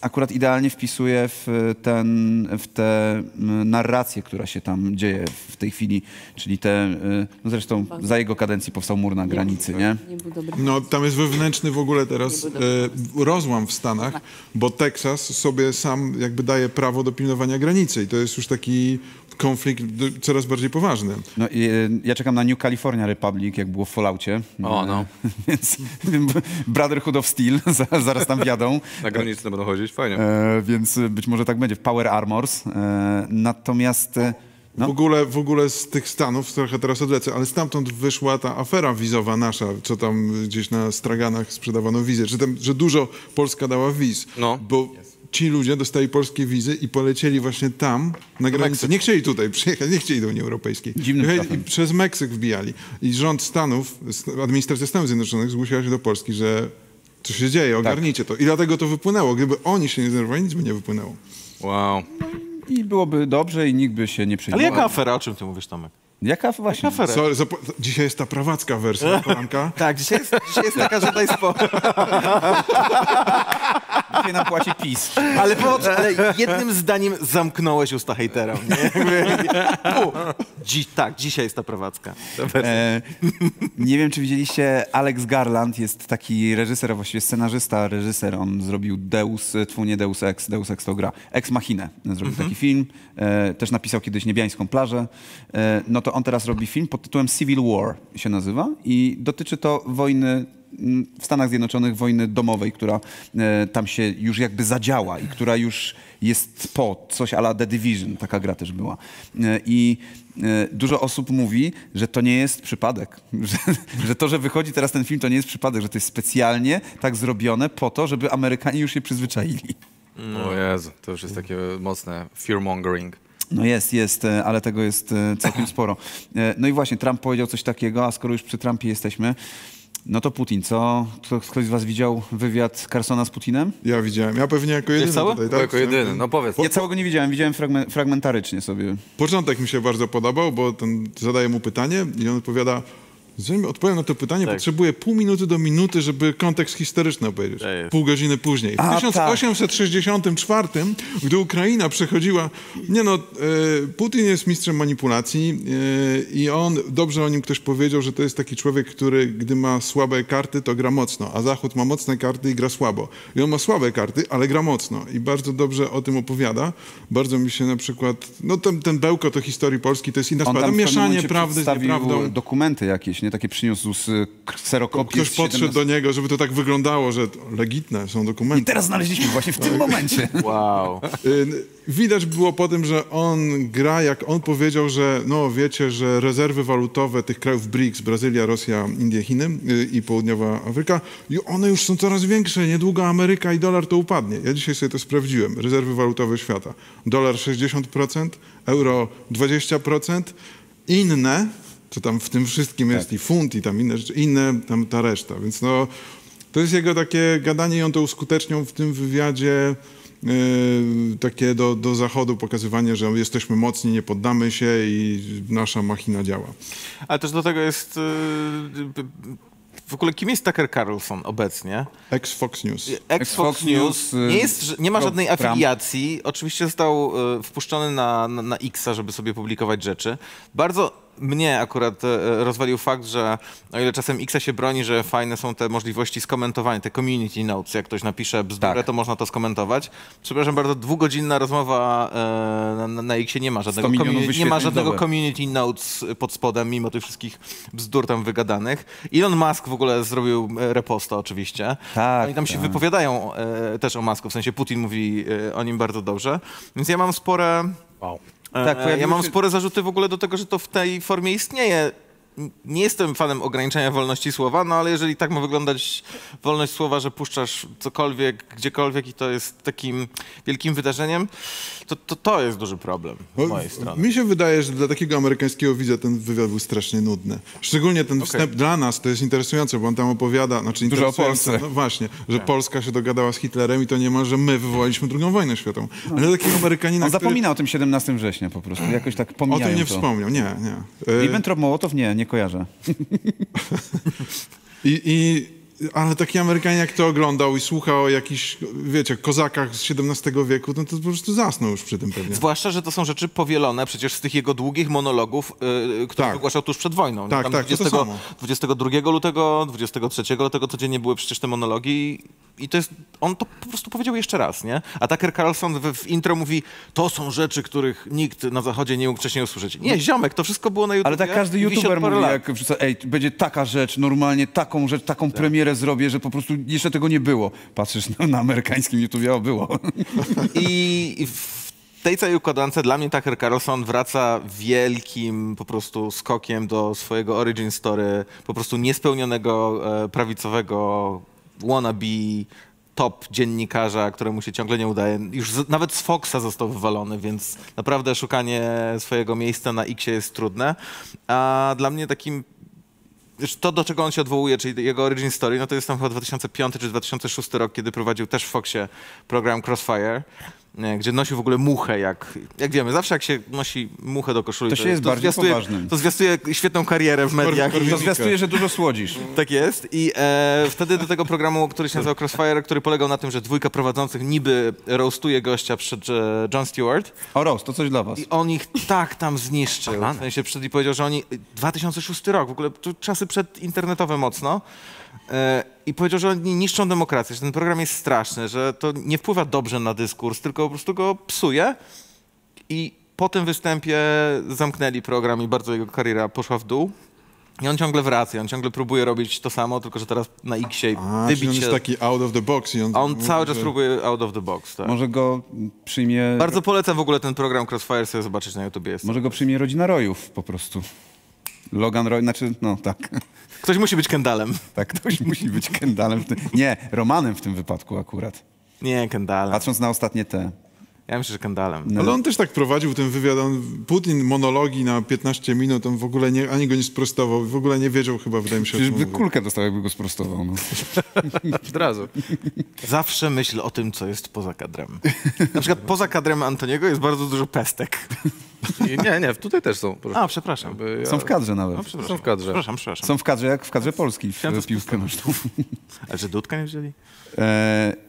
S2: akurat idealnie wpisuje w, ten, w tę mm, narrację, która się tam dzieje w tej chwili, czyli te, y, no zresztą za jego kadencji powstał mur na granicy, nie?
S6: No, tam jest wewnętrzny w ogóle teraz e, rozłam w Stanach, bo Teksas sobie sam jakby daje prawo do pilnowania granicy i to jest już taki konflikt coraz bardziej poważny.
S2: No, i, y, ja czekam na New California Republic, jak było w Falloutie.
S7: O, no.
S2: Więc Brotherhood of Steel, za- zaraz tam wjadą.
S7: Na granicy będą chodzić, fajnie.
S2: E, więc być może tak będzie w Power Armors. E, natomiast e, no,
S6: W, ogóle, w ogóle z tych Stanów, trochę teraz odlecę, ale stamtąd wyszła ta afera wizowa nasza, co tam gdzieś na straganach sprzedawano wizy, że, tam, że dużo Polska dała wiz,
S7: No.
S6: bo ci ludzie dostali polskie wizy i polecieli właśnie tam, na granicę. Nie chcieli tutaj przyjechać, nie chcieli do Unii Europejskiej.
S2: Dziwnym
S6: przez Meksyk wbijali. I rząd Stanów, administracja Stanów Zjednoczonych zgłosiła się do Polski, że co się dzieje, ogarnijcie to. I dlatego to wypłynęło. Gdyby oni się nie zdenerwowali, nic by nie wypłynęło.
S7: Wow.
S2: i byłoby dobrze i nikt by się nie
S3: Ale
S2: przejmował.
S3: jaka afera? O czym ty mówisz, Tomek?
S2: Jaka właśnie?
S3: Afera.
S6: Sorry, zapo- dzisiaj jest ta prawacka wersja poranka.
S3: Tak, dzisiaj jest, dzisiaj jest taka, że daj spokój.
S2: Dzisiaj nam płaci PiS.
S3: Ale, popatrz, ale jednym zdaniem zamknąłeś usta hejterom. Nie? Dzi, tak, dzisiaj jest ta prowadzka.
S2: E, nie wiem, czy widzieliście, Alex Garland jest taki reżyser, a właściwie scenarzysta, reżyser. On zrobił Deus, tfu nie Deus Ex, Deus Ex to gra, Ex Machinę. Zrobił taki film. E, też napisał kiedyś Niebiańską plażę. E, no to on teraz robi film pod tytułem Civil War się nazywa i dotyczy to wojny w Stanach Zjednoczonych, wojny domowej, która e, tam się już jakby zadziała i która już jest po, coś ala The Division, taka gra też była. E, I dużo osób mówi, że to nie jest przypadek, że, że to, że wychodzi teraz ten film, to nie jest przypadek, że to jest specjalnie tak zrobione po to, żeby Amerykanie już się przyzwyczaili.
S7: O Jezu, to już jest takie mocne fearmongering.
S2: No jest, jest, e, ale tego jest e, całkiem sporo. E, No i właśnie, Trump powiedział coś takiego, a skoro już przy Trumpie jesteśmy, no to Putin, co? Kto- Ktoś z was widział wywiad Carsona z Putinem?
S6: Ja widziałem. Ja pewnie jako jedyny
S3: cały?
S6: tutaj, tak?
S7: jako jedyny, no powiedz.
S2: Ja całego nie widziałem, widziałem fragmen- fragmentarycznie sobie.
S6: Początek mi się bardzo podobał, bo ten zadaje mu pytanie i on odpowiada, zanim odpowiem na to pytanie,
S3: Tak.
S6: potrzebuję pół minuty do minuty, żeby kontekst historyczny opowiedzieć.
S3: Tak.
S6: Pół godziny później. W
S2: A,
S6: 1864, gdy Ukraina przechodziła... Nie no, e, Putin jest mistrzem manipulacji e, i on, dobrze o nim ktoś powiedział, że to jest taki człowiek, który gdy ma słabe karty, to gra mocno, a Zachód ma mocne karty i gra słabo. I on ma słabe karty, ale gra mocno i bardzo dobrze o tym opowiada. Bardzo mi się na przykład... No ten, ten bełkot o historii Polski to jest inna
S2: On
S6: sprawa. Mieszanie prawdy z nieprawdą.
S2: dokumenty jakieś, nie? Takie przyniósł z y, kserokopii.
S6: Ktoś podszedł
S2: 17
S6: do niego, żeby to tak wyglądało, że legitne są dokumenty.
S2: I teraz znaleźliśmy właśnie w tym momencie.
S3: Wow.
S6: Y, Widać było po tym, że on gra, jak on powiedział, że no wiecie, że rezerwy walutowe tych krajów BRICS, Brazylia, Rosja, Indie, Chiny y, i Południowa Afryka, i one już są coraz większe. Niedługo Ameryka i dolar to upadnie. Ja dzisiaj sobie to sprawdziłem. Rezerwy walutowe świata. Dolar 60%, euro 20%, inne To tam w tym wszystkim jest i funt, i tam inne rzeczy, inne tam ta reszta. Więc no, to jest jego takie gadanie i on to uskuteczniał w tym wywiadzie yy, takie do, do zachodu, pokazywanie, że jesteśmy mocni, nie poddamy się i nasza machina działa.
S3: Ale też do tego jest... y, W ogóle kim jest Tucker Carlson obecnie?
S6: Ex-Fox News.
S3: Ex-Fox News
S2: y,
S3: nie, jest, nie ma
S2: pro-
S3: żadnej afiliacji. Oczywiście został y, wpuszczony na, na, na Xa, żeby sobie publikować rzeczy. Bardzo mnie akurat e, rozwalił fakt, że o ile czasem Xa się broni, że fajne są te możliwości skomentowania, te community notes, jak ktoś napisze bzdurę,
S2: Tak.
S3: to można to skomentować. Przepraszam bardzo, dwugodzinna rozmowa e, na, na, na Xie nie ma żadnego, community, nie ma żadnego community notes pod spodem, mimo tych wszystkich bzdur tam wygadanych. Elon Musk w ogóle zrobił e, reposta oczywiście.
S2: Tak,
S3: Oni tam się
S2: tak.
S3: wypowiadają e, też o Masku, w sensie Putin mówi o nim bardzo dobrze. Więc ja mam spore...
S4: Wow.
S3: E,
S2: Tak,
S3: ja
S2: pojawiły
S3: mam
S2: się-
S3: spore zarzuty w ogóle do tego, że to w tej formie istnieje. Nie jestem fanem ograniczenia wolności słowa, no ale jeżeli tak ma wyglądać wolność słowa, że puszczasz cokolwiek, gdziekolwiek i to jest takim wielkim wydarzeniem, to to, to jest duży problem z
S6: No,
S3: mojej strony.
S6: Mi się wydaje, że dla takiego amerykańskiego widza ten wywiad był strasznie nudny. Szczególnie ten wstęp dla nas to jest interesujące, bo on tam opowiada, znaczy
S2: Dużo o
S6: interesujące,
S2: Polsce.
S6: No właśnie, że Polska się dogadała z Hitlerem i to nie ma, że my wywołaliśmy drugą wojnę światową. Ale dla takiego Amerykanina,
S2: On
S6: który
S2: zapomina o tym 17 września po prostu. Jakoś tak
S6: o
S2: pomijają
S6: tym nie
S2: to.
S6: wspomniał. Nie, nie.
S2: Ribbentrop-Mołotow? Nie, nie kojarzę.
S6: I, i, ale taki Amerykanin, jak to oglądał i słuchał o jakichś, wiecie, kozakach z XVII wieku, no to po prostu zasnął już przy tym pewnie.
S3: Zwłaszcza, że to są rzeczy powielone przecież z tych jego długich monologów, yy, które
S6: Tak.
S3: wygłaszał tuż przed wojną.
S6: Tak,
S3: Tam
S6: tak, to to
S3: 20,
S6: samo.
S3: 22 lutego, 23 lutego codziennie były przecież te monologi i to jest, on to po prostu powiedział jeszcze raz, nie? A Tucker Carlson w, w intro mówi, to są rzeczy, których nikt na zachodzie nie mógł wcześniej usłyszeć. Nie, ziomek, to wszystko było na YouTube.
S2: Ale tak każdy youtuber mówi, jak wrzuca, ej, będzie taka rzecz, normalnie taką rzecz, taką premierę zrobię, że po prostu jeszcze tego nie było. Patrzysz na, na amerykańskim YouTubie, o było.
S3: I w tej całej układance dla mnie Tucker Carlson wraca wielkim po prostu skokiem do swojego origin story, po prostu niespełnionego e, prawicowego wannabe top dziennikarza, któremu się ciągle nie udaje. Już z, nawet z Foxa został wywalony, więc naprawdę szukanie swojego miejsca na X jest trudne. A dla mnie takim to, do czego on się odwołuje, czyli jego origin story, no to jest tam chyba 2005 czy 2006 rok, kiedy prowadził też w Foxie program Crossfire, gdzie nosił w ogóle muchę, jak, jak wiemy, zawsze jak się nosi muchę do koszuli,
S2: To się jest bardziej
S3: zwiastuje,
S2: poważnym.
S3: to zwiastuje świetną karierę w mediach.
S2: To zwiastuje, że dużo słodzisz.
S3: tak jest. I e, wtedy do tego programu, który się nazywał Crossfire, który polegał na tym, że dwójka prowadzących niby roastuje gościa przed e, Jon Stewart,
S2: O, Roast, to coś dla was.
S3: i on ich tak tam zniszczył. W sensie przed i powiedział, że oni. 2006 rok, w ogóle tu czasy przedinternetowe mocno. E, I powiedział, że oni niszczą demokrację, że ten program jest straszny, że to nie wpływa dobrze na dyskurs, tylko po prostu go psuje. I po tym występie zamknęli program i bardzo jego kariera poszła w dół. I on ciągle wraca, on ciągle próbuje robić to samo, tylko że teraz na X
S6: A, czyli on
S3: wybić
S6: jest taki out of the box i on...
S3: A on
S6: mówi,
S3: cały czas
S6: że-
S3: próbuje out of the box. Tak.
S2: Może go przyjmie...
S3: Bardzo polecam w ogóle ten program Crossfire sobie zobaczyć na YouTubie. Jest.
S2: Może go przyjmie rodzina Rojów po prostu. Logan Roy, znaczy, no tak.
S3: Ktoś musi być Kendallem.
S2: Tak, ktoś musi być tym, nie, Romanem w tym wypadku akurat.
S3: Nie, Kendallem.
S2: Patrząc na ostatnie te.
S3: Ja myślę, że Kendallem.
S2: No.
S6: Ale on też tak prowadził ten wywiad, on, Putin monologi na 15 minut, on w ogóle nie, ani go nie sprostował, w ogóle nie wiedział chyba, wydaje mi się, o
S2: Przecież
S6: czym
S2: by
S6: mówi.
S2: kulkę dostał, jakby go sprostował. No.
S7: Od razu.
S3: Zawsze myśl o tym, co jest poza kadrem. Na przykład poza kadrem Antoniego jest bardzo dużo pestek.
S7: Nie, nie, tutaj też są. proszę.
S3: A, przepraszam.
S7: Ja-
S2: Są w kadrze nawet.
S7: Są w kadrze.
S3: Przepraszam, przepraszam.
S2: Są w kadrze jak w kadrze Polski w
S3: Chciałem
S2: piłkę nożną.
S3: A że Dudka nie wzięli?
S2: E,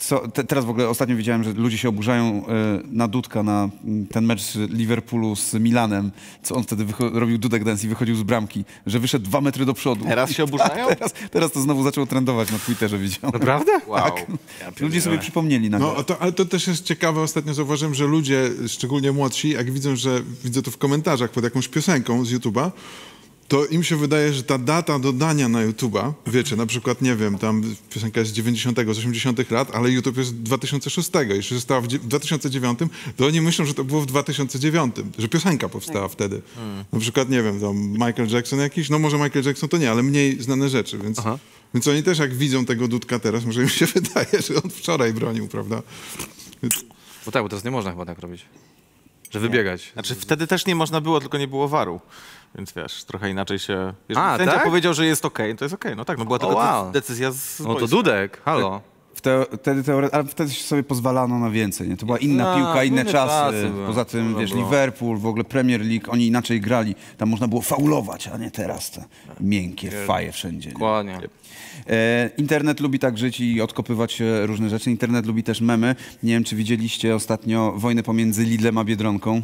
S2: co, te, teraz w ogóle ostatnio widziałem, że ludzie się oburzają e, na Dudka, na ten mecz Liverpoolu z Milanem, co on wtedy robił Dudek Dance i wychodził z bramki, że wyszedł dwa metry do przodu.
S3: Teraz się oburzają?
S2: teraz, teraz to znowu zaczęło trendować na Twitterze, widziałem.
S7: Naprawdę?
S3: Wow.
S2: Ludzie sobie przypomnieli nagle.
S6: No, to, ale to też jest ciekawe, ostatnio zauważyłem, że ludzie, szczególnie młodsi, jak widzą, że widzę to w komentarzach pod jakąś piosenką z YouTube'a, to im się wydaje, że ta data dodania na YouTube'a, wiecie, na przykład, nie wiem, tam piosenka jest z 90., z 80 lat, ale YouTube jest z 2006, jeśli została w dzie- w 2009, to oni myślą, że to było w 2009, że piosenka powstała wtedy. Na przykład, nie wiem, tam Michael Jackson jakiś, no może Michael Jackson to nie, ale mniej znane rzeczy, więc, więc oni też jak widzą tego Dudka teraz, może im się wydaje, że on wczoraj bronił, prawda? Więc-
S7: Bo tak, bo teraz nie można chyba tak robić. Że wybiegać.
S3: Znaczy wtedy też nie można było, tylko nie było waru. Więc wiesz, trochę inaczej się... Jeżeli
S7: A,
S3: sędzia
S7: tak?
S3: powiedział, że jest okej, to jest okej. No tak, no była to
S7: O, wow.
S3: decy- decyzja z
S7: No to. Dudek, halo.
S2: W te, wtedy teore- ale wtedy sobie pozwalano na więcej. Nie? To była inna
S7: No,
S2: piłka, inne czasy.
S7: czasy.
S2: Poza tym, wiesz,
S7: było.
S2: Liverpool, w ogóle Premier League, oni inaczej grali. Tam można było faulować, a nie teraz te miękkie faje wszędzie. Nie?
S7: Dokładnie.
S2: E, internet lubi tak żyć i odkopywać różne rzeczy. Internet lubi też memy. Nie wiem, czy widzieliście ostatnio wojnę pomiędzy Lidlem a Biedronką.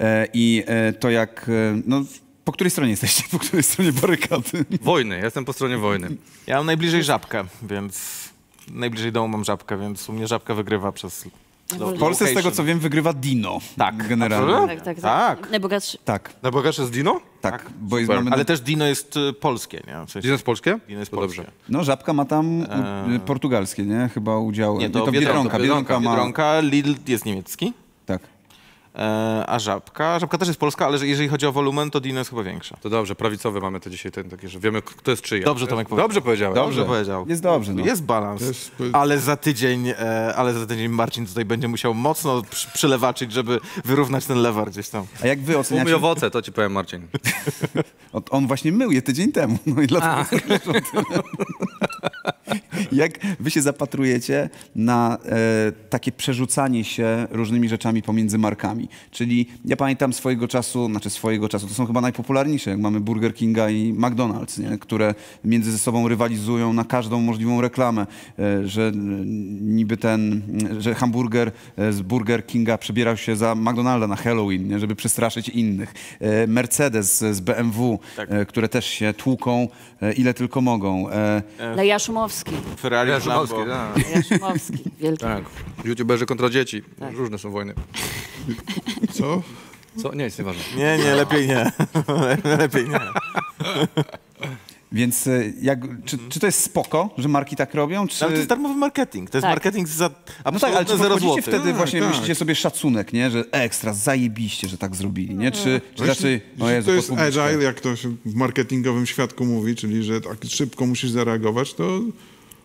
S2: E, I e, to jak... E, no, po której stronie jesteście? Po której stronie barykady?
S7: Wojny, ja jestem po stronie wojny.
S3: Ja mam najbliżej żabkę, więc... Najbliżej domu mam żabkę, więc u mnie żabka wygrywa przez...
S2: W Polsce, z tego co wiem, wygrywa Dino.
S3: Tak.
S2: Generalnie.
S5: Tak, tak, tak.
S3: Tak.
S5: Najbogatszy.
S2: Tak,
S7: Najbogatszy jest Dino?
S2: tak. Bo jest, mamy,
S3: Ale też Dino jest y, polskie, nie? W sensie,
S7: Dino jest polskie?
S3: Dino jest
S7: To
S3: polskie.
S7: dobrze.
S2: No, Żabka ma tam u, portugalskie, nie? Chyba udział.
S3: Nie, to,
S2: Biedronka.
S3: Biedronka,
S2: Biedronka, ma.
S3: Biedronka, Lidl jest niemiecki,
S2: Tak.
S3: e, a Żabka... Żabka też jest polska, ale że- jeżeli chodzi o wolumen, to Dino jest chyba większa.
S7: To dobrze, prawicowe mamy to dzisiaj ten taki, że wiemy, kto jest czyja.
S3: Dobrze, Tomek powiedział.
S7: Dobrze powiedziałem.
S3: Dobrze powiedział.
S2: Jest dobrze. No.
S3: Jest balans,
S6: Jest-
S3: ale za tydzień, e, ale za tydzień Marcin tutaj będzie musiał mocno przy- przylewaczyć, żeby wyrównać ten lewar gdzieś tam.
S2: A jak wy
S7: Umyj
S2: oceniacie?
S7: owoce, to ci powiem Marcin.
S2: On właśnie mył je tydzień temu. No i dlatego. Jak wy się zapatrujecie na e, takie przerzucanie się różnymi rzeczami pomiędzy markami? Czyli ja pamiętam swojego czasu, znaczy swojego czasu, to są chyba najpopularniejsze, jak mamy Burger Kinga i McDonald's, nie? które między ze sobą rywalizują na każdą możliwą reklamę, e, że niby ten, że hamburger e, z Burger Kinga przebierał się za McDonalda na Halloween, nie? żeby przestraszyć innych. E, Mercedes z BMW, e, które też się tłuką ile tylko mogą. E,
S5: Leja Szumowski.
S3: Ferrari,
S7: Ja,
S3: Lambo.
S7: Szumowski, tak.
S5: Leja Szumowski. Wielki.
S7: tak. YouTuberzy kontra dzieci. Różne są wojny.
S6: Co?
S7: Co? Nie, jest nieważne.
S3: Nie, nie, lepiej nie. lepiej nie.
S2: Więc e, jak, czy, czy to jest spoko, że marki tak robią? Czy...
S3: Ale to jest darmowy marketing. To jest
S5: Tak.
S3: marketing za
S2: No tak, ale czy
S3: zero złotych.
S2: wtedy właśnie,
S6: tak.
S2: myślicie sobie szacunek, nie? Że ekstra, zajebiście, że tak zrobili, nie? Czy, czy raczej, o
S6: Jeśli
S2: Jezu,
S6: to jest agile, jak to się w marketingowym świadku mówi, czyli że tak szybko musisz zareagować, to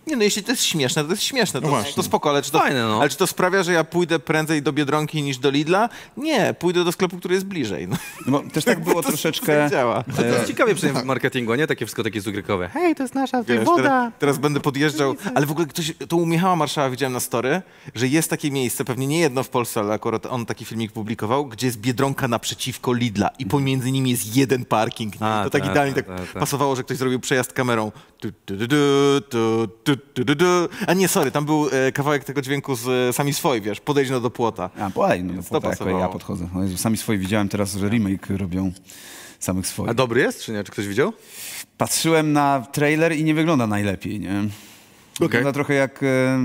S3: Nie, no jeśli to jest śmieszne, to jest śmieszne. To,
S6: No
S3: to spoko, ale czy to,
S7: Fajne, no.
S3: ale czy to sprawia, że ja pójdę prędzej do Biedronki niż do Lidla? Nie, pójdę do sklepu, który jest bliżej. No.
S2: No bo też tak było
S3: To
S2: troszeczkę...
S3: tak działa.
S7: To jest ciekawie przynajmniej w marketingu, a nie takie wszystko takie zugrykowe. Hej, to jest nasza
S3: Wiesz,
S7: woda.
S3: teraz, teraz będę podjeżdżał, ale w ogóle ktoś, to u Michała Marszała widziałem na story, że jest takie miejsce, pewnie nie jedno w Polsce, ale akurat on taki filmik publikował, gdzie jest Biedronka naprzeciwko Lidla i pomiędzy nimi jest jeden parking.
S7: A,
S3: to tak
S7: tak,
S3: idealnie
S7: tak,
S3: tak,
S7: tak, tak.
S3: pasowało, że ktoś zrobił przejazd kamerą. A nie, sorry, tam był e, kawałek tego dźwięku z e, Sami Swoi, wiesz, podejdź no do płota.
S2: A, bolej, no, tak, jak
S3: pasowało.
S2: ja podchodzę. O Jezu, sami swoje widziałem teraz, że remake robią samych swoich.
S7: A dobry jest, czy nie? Czy ktoś widział?
S2: Patrzyłem na trailer i nie wygląda najlepiej, nie? Wygląda trochę jak, e,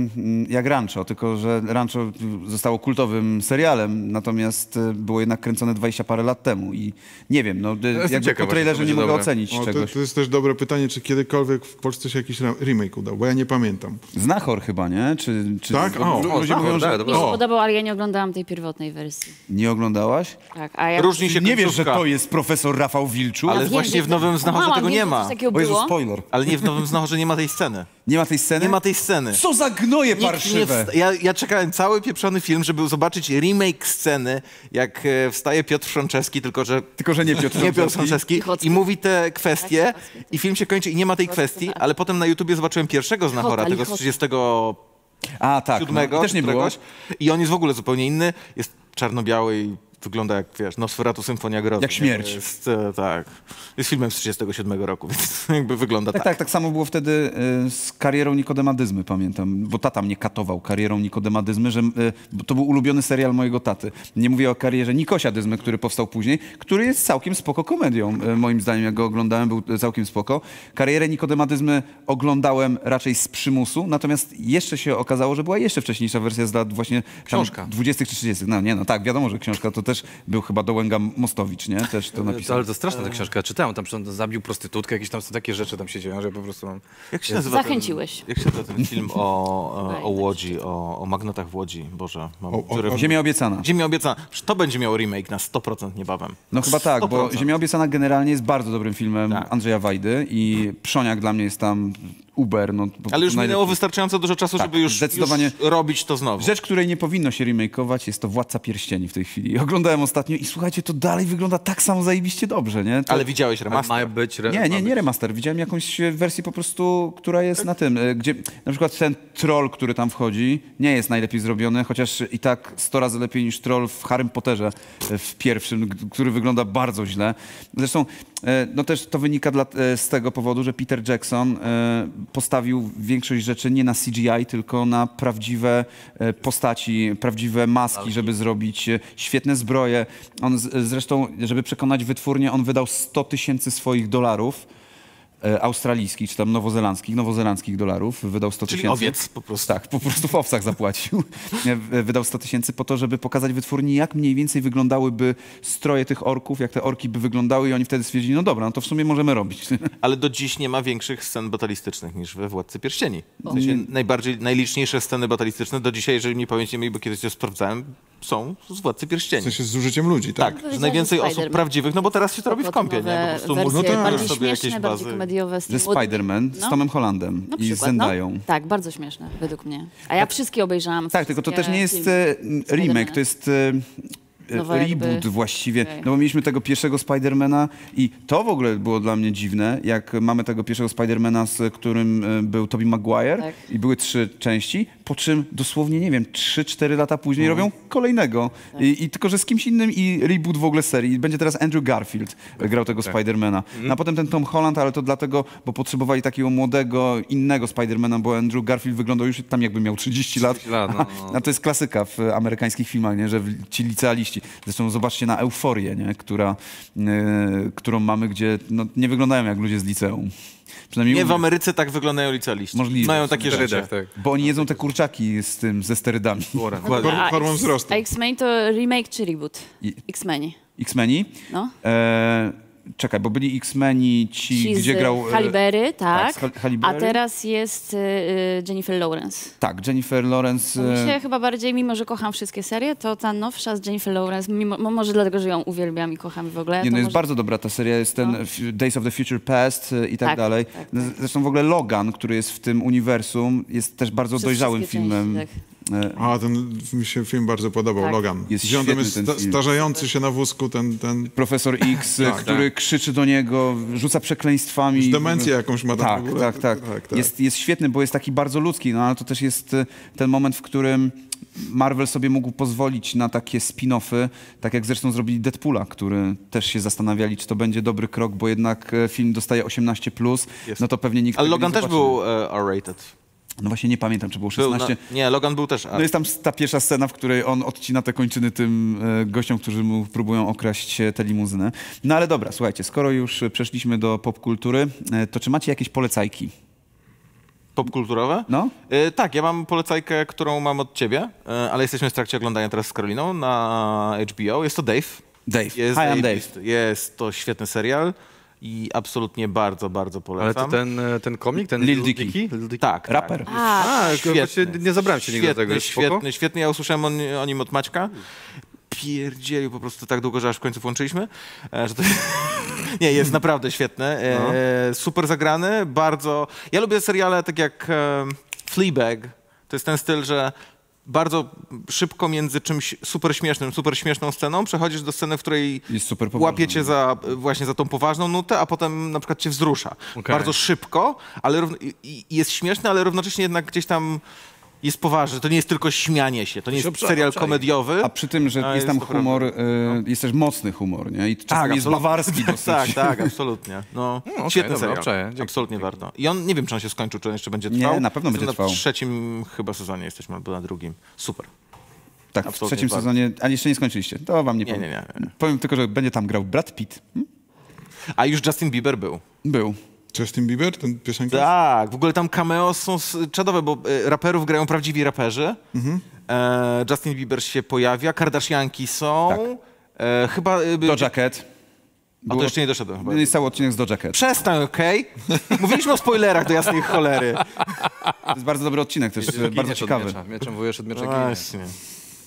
S2: jak Rancho, tylko że Rancho zostało kultowym serialem, natomiast e, było jednak kręcone 20 parę lat temu i nie wiem, no e, jakby po trailerze nie
S7: to
S2: mogę
S7: będzie
S2: ocenić
S6: o, to,
S2: czegoś.
S6: to jest też dobre pytanie, czy kiedykolwiek w Polsce się jakiś remake udał, bo ja nie pamiętam.
S2: Znachor chyba, nie? Czy, czy
S6: Tak? O, o,
S2: ludzie
S7: Znachor,
S2: mówią, że
S7: tak,
S5: Mi się
S6: O.
S5: podobał, ale ja nie oglądałam tej pierwotnej wersji.
S2: nie oglądałaś?
S5: Tak, a ja...
S3: Różni się
S2: Nie wiesz, że to jest profesor Rafał Wilczuk?
S3: Ale
S5: Wiem,
S3: właśnie w Nowym Znachorze tego nie ma.
S2: O Jezu,
S5: było.
S2: spoiler.
S3: Ale nie w Nowym Znachorze nie ma tej sceny.
S2: Nie ma tej sceny?
S3: Nie ma tej sceny.
S2: Co za gnoje
S3: Nikt nie
S2: parszywe!
S3: ja, ja czekałem cały pieprzony film, żeby zobaczyć remake sceny, jak e, wstaje Piotr Frączewski, tylko że
S2: Tylko, że nie Piotr
S3: nie Piotr
S2: Frączewski.
S3: Frączewski
S5: Lichocki.
S3: i mówi te kwestie i film się kończy i nie ma tej kwestii, ale potem na YouTubie zobaczyłem pierwszego Znachora, tego z
S5: Lichota.
S3: 37
S2: A, tak, no, też nie było.
S3: I on jest w ogóle zupełnie inny, jest czarno-biały i wygląda jak, wiesz, Nosferatu Symfonia Grozy.
S2: Jak śmierć.
S3: Jest, e, tak. Jest filmem z 37 roku, więc jakby wygląda
S2: Tak,
S3: tak.
S2: tak, tak samo było wtedy y, z karierą Nikodemadyzmy, pamiętam, bo tata mnie katował karierą Nikodemadyzmy, że bo to był ulubiony serial mojego taty. Nie mówię o karierze Nikosiadyzmy, który powstał później, który jest całkiem spoko komedią, moim zdaniem, jak go oglądałem, był całkiem spoko. Karierę Nikodemadyzmy oglądałem raczej z przymusu, natomiast jeszcze się okazało, że była jeszcze wcześniejsza wersja z lat właśnie
S7: Książka.
S2: 20 czy 30. No nie, no tak, wiadomo, że książka to też był chyba Dołęga Mostowicz, nie? Też to napisał.
S7: Ale to straszna ta książka. Czytałem, tam przecież zabił prostytutkę, jakieś tam są takie rzeczy tam się dzieją, że po prostu mam...
S3: Jak się nazywa
S5: Zachęciłeś.
S3: Ten, jak się nazywa ten film o, e, o Łodzi, o, o magnatach w Łodzi? Boże. Mam,
S6: O- o- o-
S2: Ziemia obiecana.
S3: Ziemia obiecana. To będzie miało remake na 100% niebawem.
S2: No chyba tak, bo
S3: 100%.
S2: Ziemia obiecana generalnie jest bardzo dobrym filmem
S3: Tak.
S2: Andrzeja Wajdy i Przoniak dla mnie jest tam Uber. No,
S3: Ale już minęło wystarczająco dużo czasu,
S2: Tak,
S3: żeby już,
S2: zdecydowanie.
S3: już robić to znowu.
S2: Rzecz, której nie powinno się remakeować, jest to Władca Pierścieni w tej chwili. Oglądałem ostatnio i słuchajcie, to dalej wygląda tak samo zajebiście dobrze, nie? To...
S3: Ale widziałeś
S7: Ale
S3: remaster.
S7: Ma być... Re...
S2: Nie, nie, nie remaster. Widziałem jakąś wersję po prostu, która jest na tym, e, gdzie na przykład ten troll, który tam wchodzi, nie jest najlepiej zrobiony, chociaż i tak 100 razy lepiej niż troll w Harrym Potterze e, w pierwszym, który wygląda bardzo źle. Zresztą no też to wynika dla, e, z tego powodu, że Peter Jackson e, postawił większość rzeczy nie na CGI, tylko na prawdziwe e, postaci, prawdziwe maski, żeby zrobić e, świetne zbroje. On zresztą, żeby przekonać wytwórnię, on wydał 100 tysięcy swoich dolarów e, australijskich, czy tam nowozelandzkich, nowozelandzkich dolarów, wydał 100
S3: Czyli
S2: tysięcy.
S3: owiec po prostu.
S2: Tak, po prostu w owcach zapłacił. E, w- Wydał 100 tysięcy po to, żeby pokazać wytwórni, jak mniej więcej wyglądały stroje tych orków, jak te orki by wyglądały i oni wtedy stwierdzili, no dobra, no to w sumie możemy robić.
S3: Ale do dziś nie ma większych scen batalistycznych niż we Władcy Pierścieni. W sensie najbardziej, najliczniejsze sceny batalistyczne do dzisiaj, jeżeli mi pamięć nie myli, bo kiedyś to sprawdzałem, są z Władcy
S6: W
S3: Pierścieni.
S6: sensie z zużyciem ludzi, tak?
S3: Tak,
S5: Powiedziałem,
S3: najwięcej osób prawdziwych, no bo teraz się to robi w kąpie, nie?
S5: nowe
S3: Po prostu
S6: no tak.
S3: sobie jakieś bazy.
S5: Komediowe. z
S2: Ze Spider-Man, z
S5: No.
S2: Tomem Hollandem
S5: Na
S2: i z
S5: przykład, no.
S2: Zendają.
S5: Tak, bardzo śmieszne, według mnie. A ja wszystkie obejrzałam.
S2: Tak, tylko to
S5: wszystkie
S2: też nie jest
S5: filmy.
S2: e, remake, to jest e, e,
S5: Nowa jakby-
S2: reboot właściwie.
S5: Okej.
S2: No bo mieliśmy tego pierwszego Spidermana i to w ogóle było dla mnie dziwne, jak mamy tego pierwszego Spidermana, z którym był Tobey Maguire
S5: Tak.
S2: i były trzy części, po czym dosłownie, nie wiem, 3-4 lata później robią kolejnego.
S5: Tak.
S2: I, I tylko, że z kimś innym i reboot w ogóle serii. Będzie teraz Andrew Garfield e, grał tego Spidermana. No a potem ten Tom Holland, ale to dlatego, bo potrzebowali takiego młodego, innego Spidermana, bo Andrew Garfield wyglądał już tam jakby miał 30 lat.
S7: 30 lat, no, no.
S2: A to jest klasyka w amerykańskich filmach, nie? że ci licealiści. Zresztą zobaczcie na Euforię, nie? Która, e, którą mamy, gdzie no, nie wyglądają jak ludzie z liceum. Przynajmniej
S3: Nie w. Ameryce tak wyglądają licealiści.
S2: Możliwe.
S3: Mają takie rzeczy.
S7: Tak.
S2: Bo oni jedzą te kurczaki z tym, ze sterydami.
S6: Hormon
S5: X-
S6: wzrostu.
S5: A X-Men to remake czy reboot? X-Meni.
S2: X-Meni.
S5: No.
S2: E, czekaj, bo byli X-Meni ci,
S5: Ci
S2: gdzie
S5: z
S2: grał... e,
S5: Halibery,
S2: tak,
S5: tak. A teraz jest y, Jennifer Lawrence.
S2: Tak, Jennifer Lawrence.
S5: Mi
S2: e,
S5: się chyba bardziej, mimo że kocham wszystkie serie, to ta nowsza z Jennifer Lawrence, mimo, mo- może dlatego, że ją uwielbiam i kocham w ogóle.
S2: Nie, no jest
S5: może...
S2: bardzo dobra ta seria, jest ten
S5: No.
S2: Days of the Future Past e, i tak,
S5: Tak,
S2: dalej.
S5: tak, tak.
S2: Z- Zresztą w ogóle Logan, który jest w tym uniwersum, jest też bardzo
S5: Przez
S2: dojrzałym filmem.
S5: części, tak.
S2: E,
S6: A, ten mi się film bardzo podobał,
S5: Tak.
S6: Logan.
S2: Jest
S6: Gdzie on tam
S2: świetny
S6: jest
S2: ten
S6: sta-
S2: film.
S6: starzejący się na wózku, ten, ten
S2: Profesor X, e,
S6: Tak,
S2: który krzyczy do niego, rzuca przekleństwami.
S6: Już demencję jakąś ma tam
S2: Tak,
S6: w ogóle.
S2: tak, tak.
S6: Tak, tak.
S2: Jest, jest świetny, bo jest taki bardzo ludzki, no ale to też jest e, ten moment, w którym Marvel sobie mógł pozwolić na takie spin-offy, tak jak zresztą zrobili Deadpoola, który też się zastanawiali, czy to będzie dobry krok, bo jednak e, film dostaje 18+,
S3: Jest.
S2: no to pewnie nikt
S3: Ale Logan
S2: nie
S3: też był e, R-rated.
S2: No właśnie nie pamiętam, czy było
S3: Był
S2: 16.
S3: na, nie, Logan był też.
S2: No jest tam ta pierwsza scena, w której on odcina te kończyny tym e, gościom, którzy mu próbują okraść e, tę limuzynę. No ale dobra, słuchajcie, skoro już przeszliśmy do popkultury, e, to czy macie jakieś polecajki?
S3: Popkulturowe?
S2: No?
S3: E, tak, ja mam polecajkę, którą mam od ciebie, e, ale jesteśmy w trakcie oglądania teraz z Karoliną na HBO. Jest to Dave.
S2: Dave.
S3: Jest
S2: Hi, I'm Dave.
S3: Jest to świetny serial i absolutnie bardzo, bardzo
S7: Ale
S3: polecam.
S7: to ten, e, ten komik, ten
S2: Lil Dicky.
S7: Dicky? Lil Dicky?
S3: Tak,
S2: Raper.
S3: Tak.
S5: A,
S7: A,
S3: Świetny.
S7: nie zabrałem się nigdy do tego.
S3: Świetny,
S7: spoko?
S3: świetny. Ja usłyszałem o, o nim od Maćka. Pierdzielił po prostu tak długo, że aż w końcu włączyliśmy. E, że to... nie, jest naprawdę świetny. E, super zagrany, bardzo... Ja lubię seriale tak jak e, Fleabag. To jest ten styl, że bardzo szybko między czymś super śmiesznym, super śmieszną sceną przechodzisz do sceny, w której łapiecie za, właśnie za tą poważną nutę, a potem na przykład cię wzrusza.
S7: Okej.
S3: Bardzo szybko, ale równo, jest śmieszny, ale równocześnie jednak gdzieś tam jest poważny. To nie jest tylko śmianie się, to nie jest serial komediowy.
S2: A przy tym, że
S3: A,
S2: jest tam humor,
S3: prawda.
S2: e, jest też mocny humor, nie? I czasami jest bawarski dosyć.
S3: tak, tak, absolutnie. No,
S7: okej,
S3: świetny
S7: dobra,
S3: serial.
S7: Dzięki.
S3: absolutnie warto. I on, nie wiem, czy on się skończył, czy on jeszcze będzie
S2: Nie,
S3: trwał.
S2: na pewno będzie
S3: na
S2: trwał.
S3: trzecim chyba sezonie jesteśmy, albo na drugim. Super.
S2: Tak, w
S3: Absolutnie
S2: trzecim
S3: bardzo.
S2: sezonie, a jeszcze nie skończyliście. To wam nie,
S3: Nie,
S2: powiem.
S3: nie, nie, nie.
S2: Powiem tylko, że będzie tam grał Brad Pitt. Hm?
S3: A już Justin Bieber był.
S2: Był.
S6: Justin Bieber, ten piosenkarz?
S3: Tak, w ogóle tam cameo są czadowe, bo e, raperów grają prawdziwi raperzy.
S2: Mhm.
S3: E, Justin Bieber się pojawia, Kardashianki są.
S2: Tak.
S3: E, chyba... E, by-
S2: Doja Cat.
S3: A to jeszcze nie doszedłem chyba.
S2: Jest cały odcinek z Doja Cat.
S3: Przestań, okej? Mówiliśmy o spoilerach do jasnej cholery.
S2: To jest bardzo dobry odcinek, też bardzo ciekawy.
S7: miecza. Mieczem wujesz od miecza.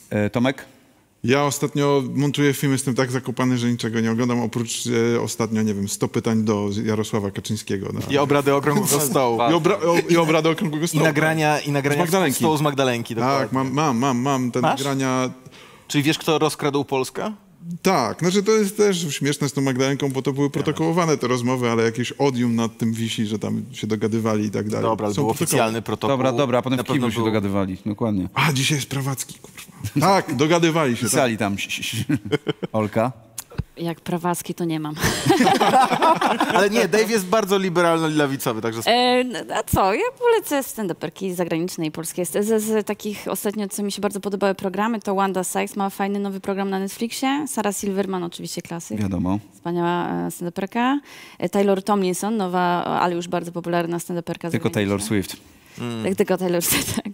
S2: E, Tomek?
S6: Ja ostatnio montuję film, jestem tak zakopany, że niczego nie oglądam, oprócz e, ostatnio, nie wiem, 100 pytań do Jarosława Kaczyńskiego. Na...
S3: I obrady okrągłego stołu.
S6: I, obra o, i obrady okrągłego
S3: I
S6: stołu.
S3: nagrania, i nagrania
S6: Z Magdalenki.
S3: stołu z Magdalenki.
S6: Tak,
S3: dokładnie.
S6: mam, mam, mam, mam te
S3: Masz?
S6: nagrania.
S3: Czyli wiesz, kto rozkradł Polskę?
S6: Tak, znaczy to jest też śmieszne z tą Magdalenką, bo to były protokołowane te rozmowy, ale jakieś odium nad tym wisi, że tam się dogadywali i tak dalej.
S3: Dobra,
S6: Są
S3: był
S6: protokoły.
S3: oficjalny protokół.
S2: Dobra, dobra, a potem
S3: Na
S2: w kiblu
S3: pewno
S2: się
S3: był-
S2: dogadywali. Dokładnie.
S6: A, dzisiaj jest Prawacki, kurwa. Tak, dogadywali się. Tak.
S2: Pisali tam. Olka.
S5: Jak prawacki to nie mam.
S3: Ale nie, Dave jest bardzo liberalno-lewicowy, także
S5: E, a co? Ja polecę stand-uperki zagraniczne i polskie. Z, z, z takich ostatnio, co mi się bardzo podobały programy, to Wanda Sykes ma fajny nowy program na Netflixie. Sara Silverman oczywiście klasyk.
S2: Wiadomo.
S5: Wspaniała e, stand-uperka. E, Taylor Tomlinson, nowa, ale już bardzo popularna stand-uperka
S2: Tylko Taylor
S5: zagraniczna.
S2: Swift.
S5: Tak, tylko Taylor tak.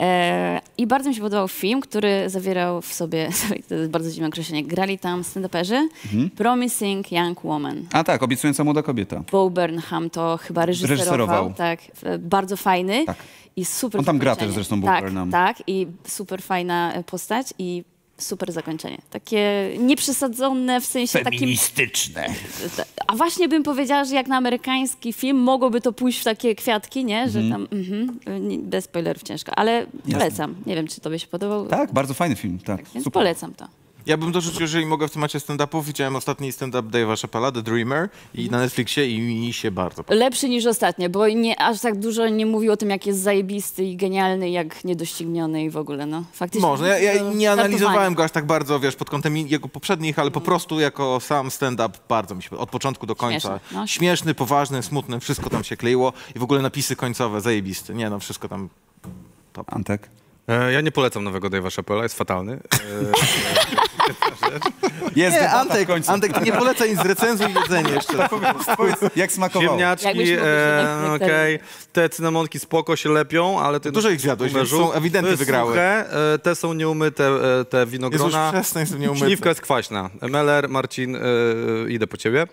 S5: E, I bardzo mi się podobał film, który zawierał w sobie, to jest bardzo dziwne określenie, grali tam stand-uperzy,
S2: Mhm.
S5: Promising Young Woman.
S2: A tak, obiecująca młoda kobieta.
S5: Bo Burnham to chyba reżyserował.
S2: Reżyserował.
S5: Tak, e, bardzo fajny.
S2: Tak.
S5: I super
S2: On tam gra też zresztą, Bo
S5: Tak,
S2: Burnham.
S5: tak. I super fajna postać i super zakończenie. Takie nieprzesadzone w sensie takim...
S2: Feministyczne.
S5: A właśnie bym powiedziała, że jak na amerykański film mogłoby to pójść w takie kwiatki, nie? Że tam mhm, nie- bez spoilerów ciężko. Ale polecam. Nie wiem, czy tobie się podobał.
S2: Tak, bardzo fajny film. Tak,
S5: Więc
S2: super.
S5: polecam to.
S3: Ja bym dorzucił, jeżeli mogę w temacie stand-upów, widziałem ostatni stand-up Dave'a Chappella, The Dreamer, i na Netflixie i mi się bardzo podobał.
S5: Lepszy niż ostatnie, bo nie, aż tak dużo nie mówił o tym, jak jest zajebisty i genialny, jak niedościgniony i w ogóle, no. Faktycznie.
S3: Może. Ja, ja nie analizowałem go aż tak bardzo, wiesz, pod kątem jego poprzednich, ale po prostu jako sam stand-up bardzo mi się podobał. Od początku do końca.
S5: Śmieszny, no.
S3: Śmieszny, poważny, smutny, wszystko tam się kleiło i w ogóle napisy końcowe, zajebisty. Nie no, wszystko tam...
S2: Antek.
S7: E, ja nie polecam nowego Dave'a Chappella, jest fatalny. E,
S2: Jest
S3: Nie, Antek. Antek, nie polecaj nic, recenzuj jedzenie jeszcze.
S2: Powiedz, jak smakowało?
S7: Ziemniaczki, e, okej. Te cynamonki spoko się lepią, ale ty...
S3: Dużo ich zjadłeś, więc są ewidentnie
S7: jest
S3: wygrały.
S7: Suche, e, te są nieumyte, e, te
S3: Jezus,
S7: winogrona.
S3: przestań sobie nie umyć.
S7: Śliwka jest kwaśna. Meller, Marcin, e, idę po ciebie.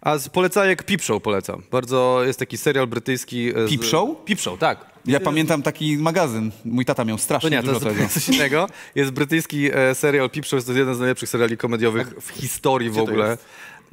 S7: A z polecajek Peep Show polecam. Bardzo jest taki serial brytyjski. e, z-
S2: Peep Show?
S7: Peep Show, tak.
S2: Ja pamiętam taki magazyn. Mój tata miał
S7: To
S2: strasznie
S7: nie, to
S2: dużo
S7: jest
S2: tego.
S7: zupełnie coś innego. Jest brytyjski e, serial Peep Show, jest to jeden z najlepszych seriali komediowych w historii w
S3: to
S7: ogóle.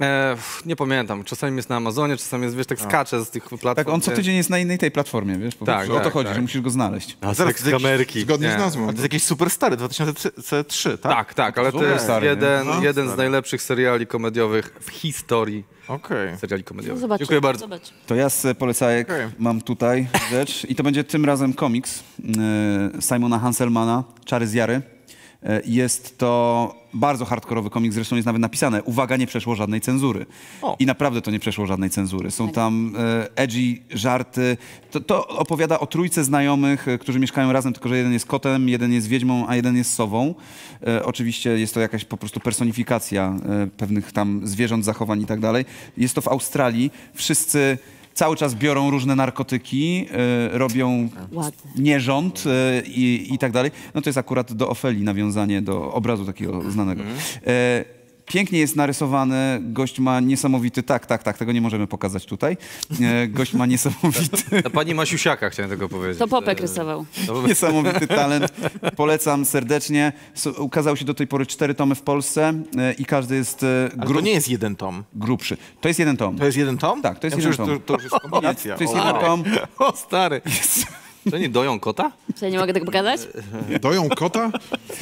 S7: E, nie pamiętam. Czasami jest na Amazonie, czasami jest, wiesz, tak skacze z tych platform.
S2: Tak, on co tydzień jest na innej tej platformie, wiesz? Po
S7: Tak,
S2: prostu o to
S7: tak,
S2: chodzi,
S7: tak.
S2: że musisz go znaleźć.
S7: A
S3: Zaraz,
S7: z kamerki.
S6: Zgodnie
S7: Nie.
S6: z nazwą.
S3: A to jest jakiś super stary, 2003, tak?
S7: Tak, tak, ale to jest
S2: stary,
S7: jeden,
S3: No,
S7: jeden z najlepszych seriali komediowych w historii
S3: Okej.
S7: seriali
S5: No,
S7: komediowych.
S5: zobaczymy,
S7: Dziękuję bardzo.
S5: zobaczymy.
S2: To ja z polecajek
S3: Okej.
S2: mam tutaj rzecz i to będzie tym razem komiks e, Simona Hanselmana, Czary z Jary. E, Jest to bardzo hardkorowy komiks, zresztą jest nawet napisane, uwaga, nie przeszło żadnej cenzury.
S7: O.
S2: I naprawdę to nie przeszło żadnej cenzury. Są tam e, edgy żarty. To, to opowiada o trójce znajomych, e, którzy mieszkają razem, tylko że jeden jest kotem, jeden jest wiedźmą, a jeden jest sową. E, oczywiście jest to jakaś po prostu personifikacja e, pewnych tam zwierząt, zachowań i tak dalej. Jest to w Australii. Wszyscy cały czas biorą różne narkotyki, e, robią
S5: Ładne.
S2: nierząd e, i, i tak dalej. No to jest akurat do Ofeli nawiązanie do obrazu takiego znanego. E, Pięknie jest narysowany, gość ma niesamowity, tak, tak, tak, tego nie możemy pokazać tutaj. E, Gość ma niesamowity,
S7: Ta pani Masiusiaka chciałem tego powiedzieć.
S5: To Popek rysował.
S2: niesamowity talent. Polecam serdecznie. Ukazały się do tej pory cztery tomy w Polsce e, i każdy jest e,
S3: Ale to
S2: gru-
S3: nie jest jeden tom.
S2: grubszy. To jest jeden tom.
S3: To jest jeden tom?
S2: Tak, to jest
S3: ja
S2: jeden
S3: myślę,
S2: tom.
S3: To, to już jest kombinacja.
S2: To jest
S3: O,
S2: jeden tom.
S7: O, stary. Czy oni doją kota?
S5: Czy ja nie mogę tego pokazać?
S6: Doją kota?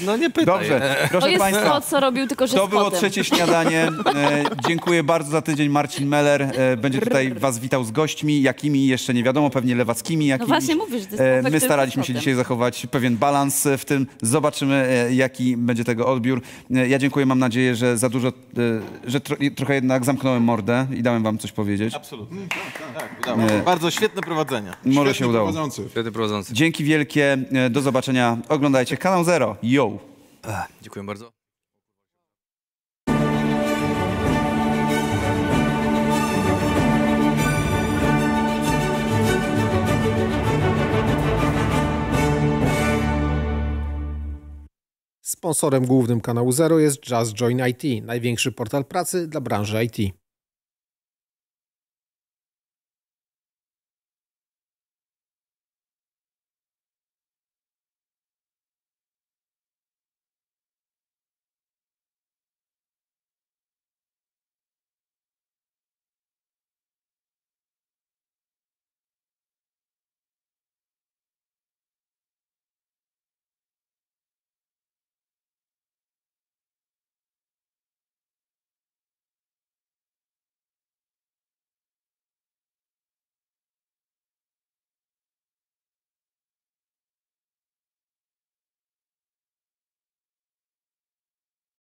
S7: No nie pytaj.
S2: Dobrze,
S5: To
S2: proszę
S5: jest
S2: Państwa.
S5: to, co robił, tylko że
S2: To
S5: z
S2: było
S5: kotem.
S2: trzecie śniadanie. E, dziękuję bardzo za tydzień. Marcin Meller e, będzie tutaj Was witał z gośćmi, jakimi jeszcze nie wiadomo, pewnie lewackimi. Jakimiś.
S5: No właśnie mówisz, że to jest
S2: E, My staraliśmy się dzisiaj zachować pewien balans w tym. Zobaczymy, e, jaki będzie tego odbiór. E, Ja dziękuję, mam nadzieję, że za dużo, e, że tro, trochę jednak zamknąłem mordę i dałem Wam coś powiedzieć.
S3: Absolutnie. Tak, udało. się. Bardzo świetne prowadzenie.
S2: Może się udało.
S6: prowadzący.
S7: Prowadzący.
S2: Dzięki wielkie, e, do zobaczenia. Oglądajcie kanał Zero. Yo!
S7: Dziękuję bardzo.
S1: Sponsorem głównym kanału Zero jest Just Join IT, największy portal pracy dla branży IT.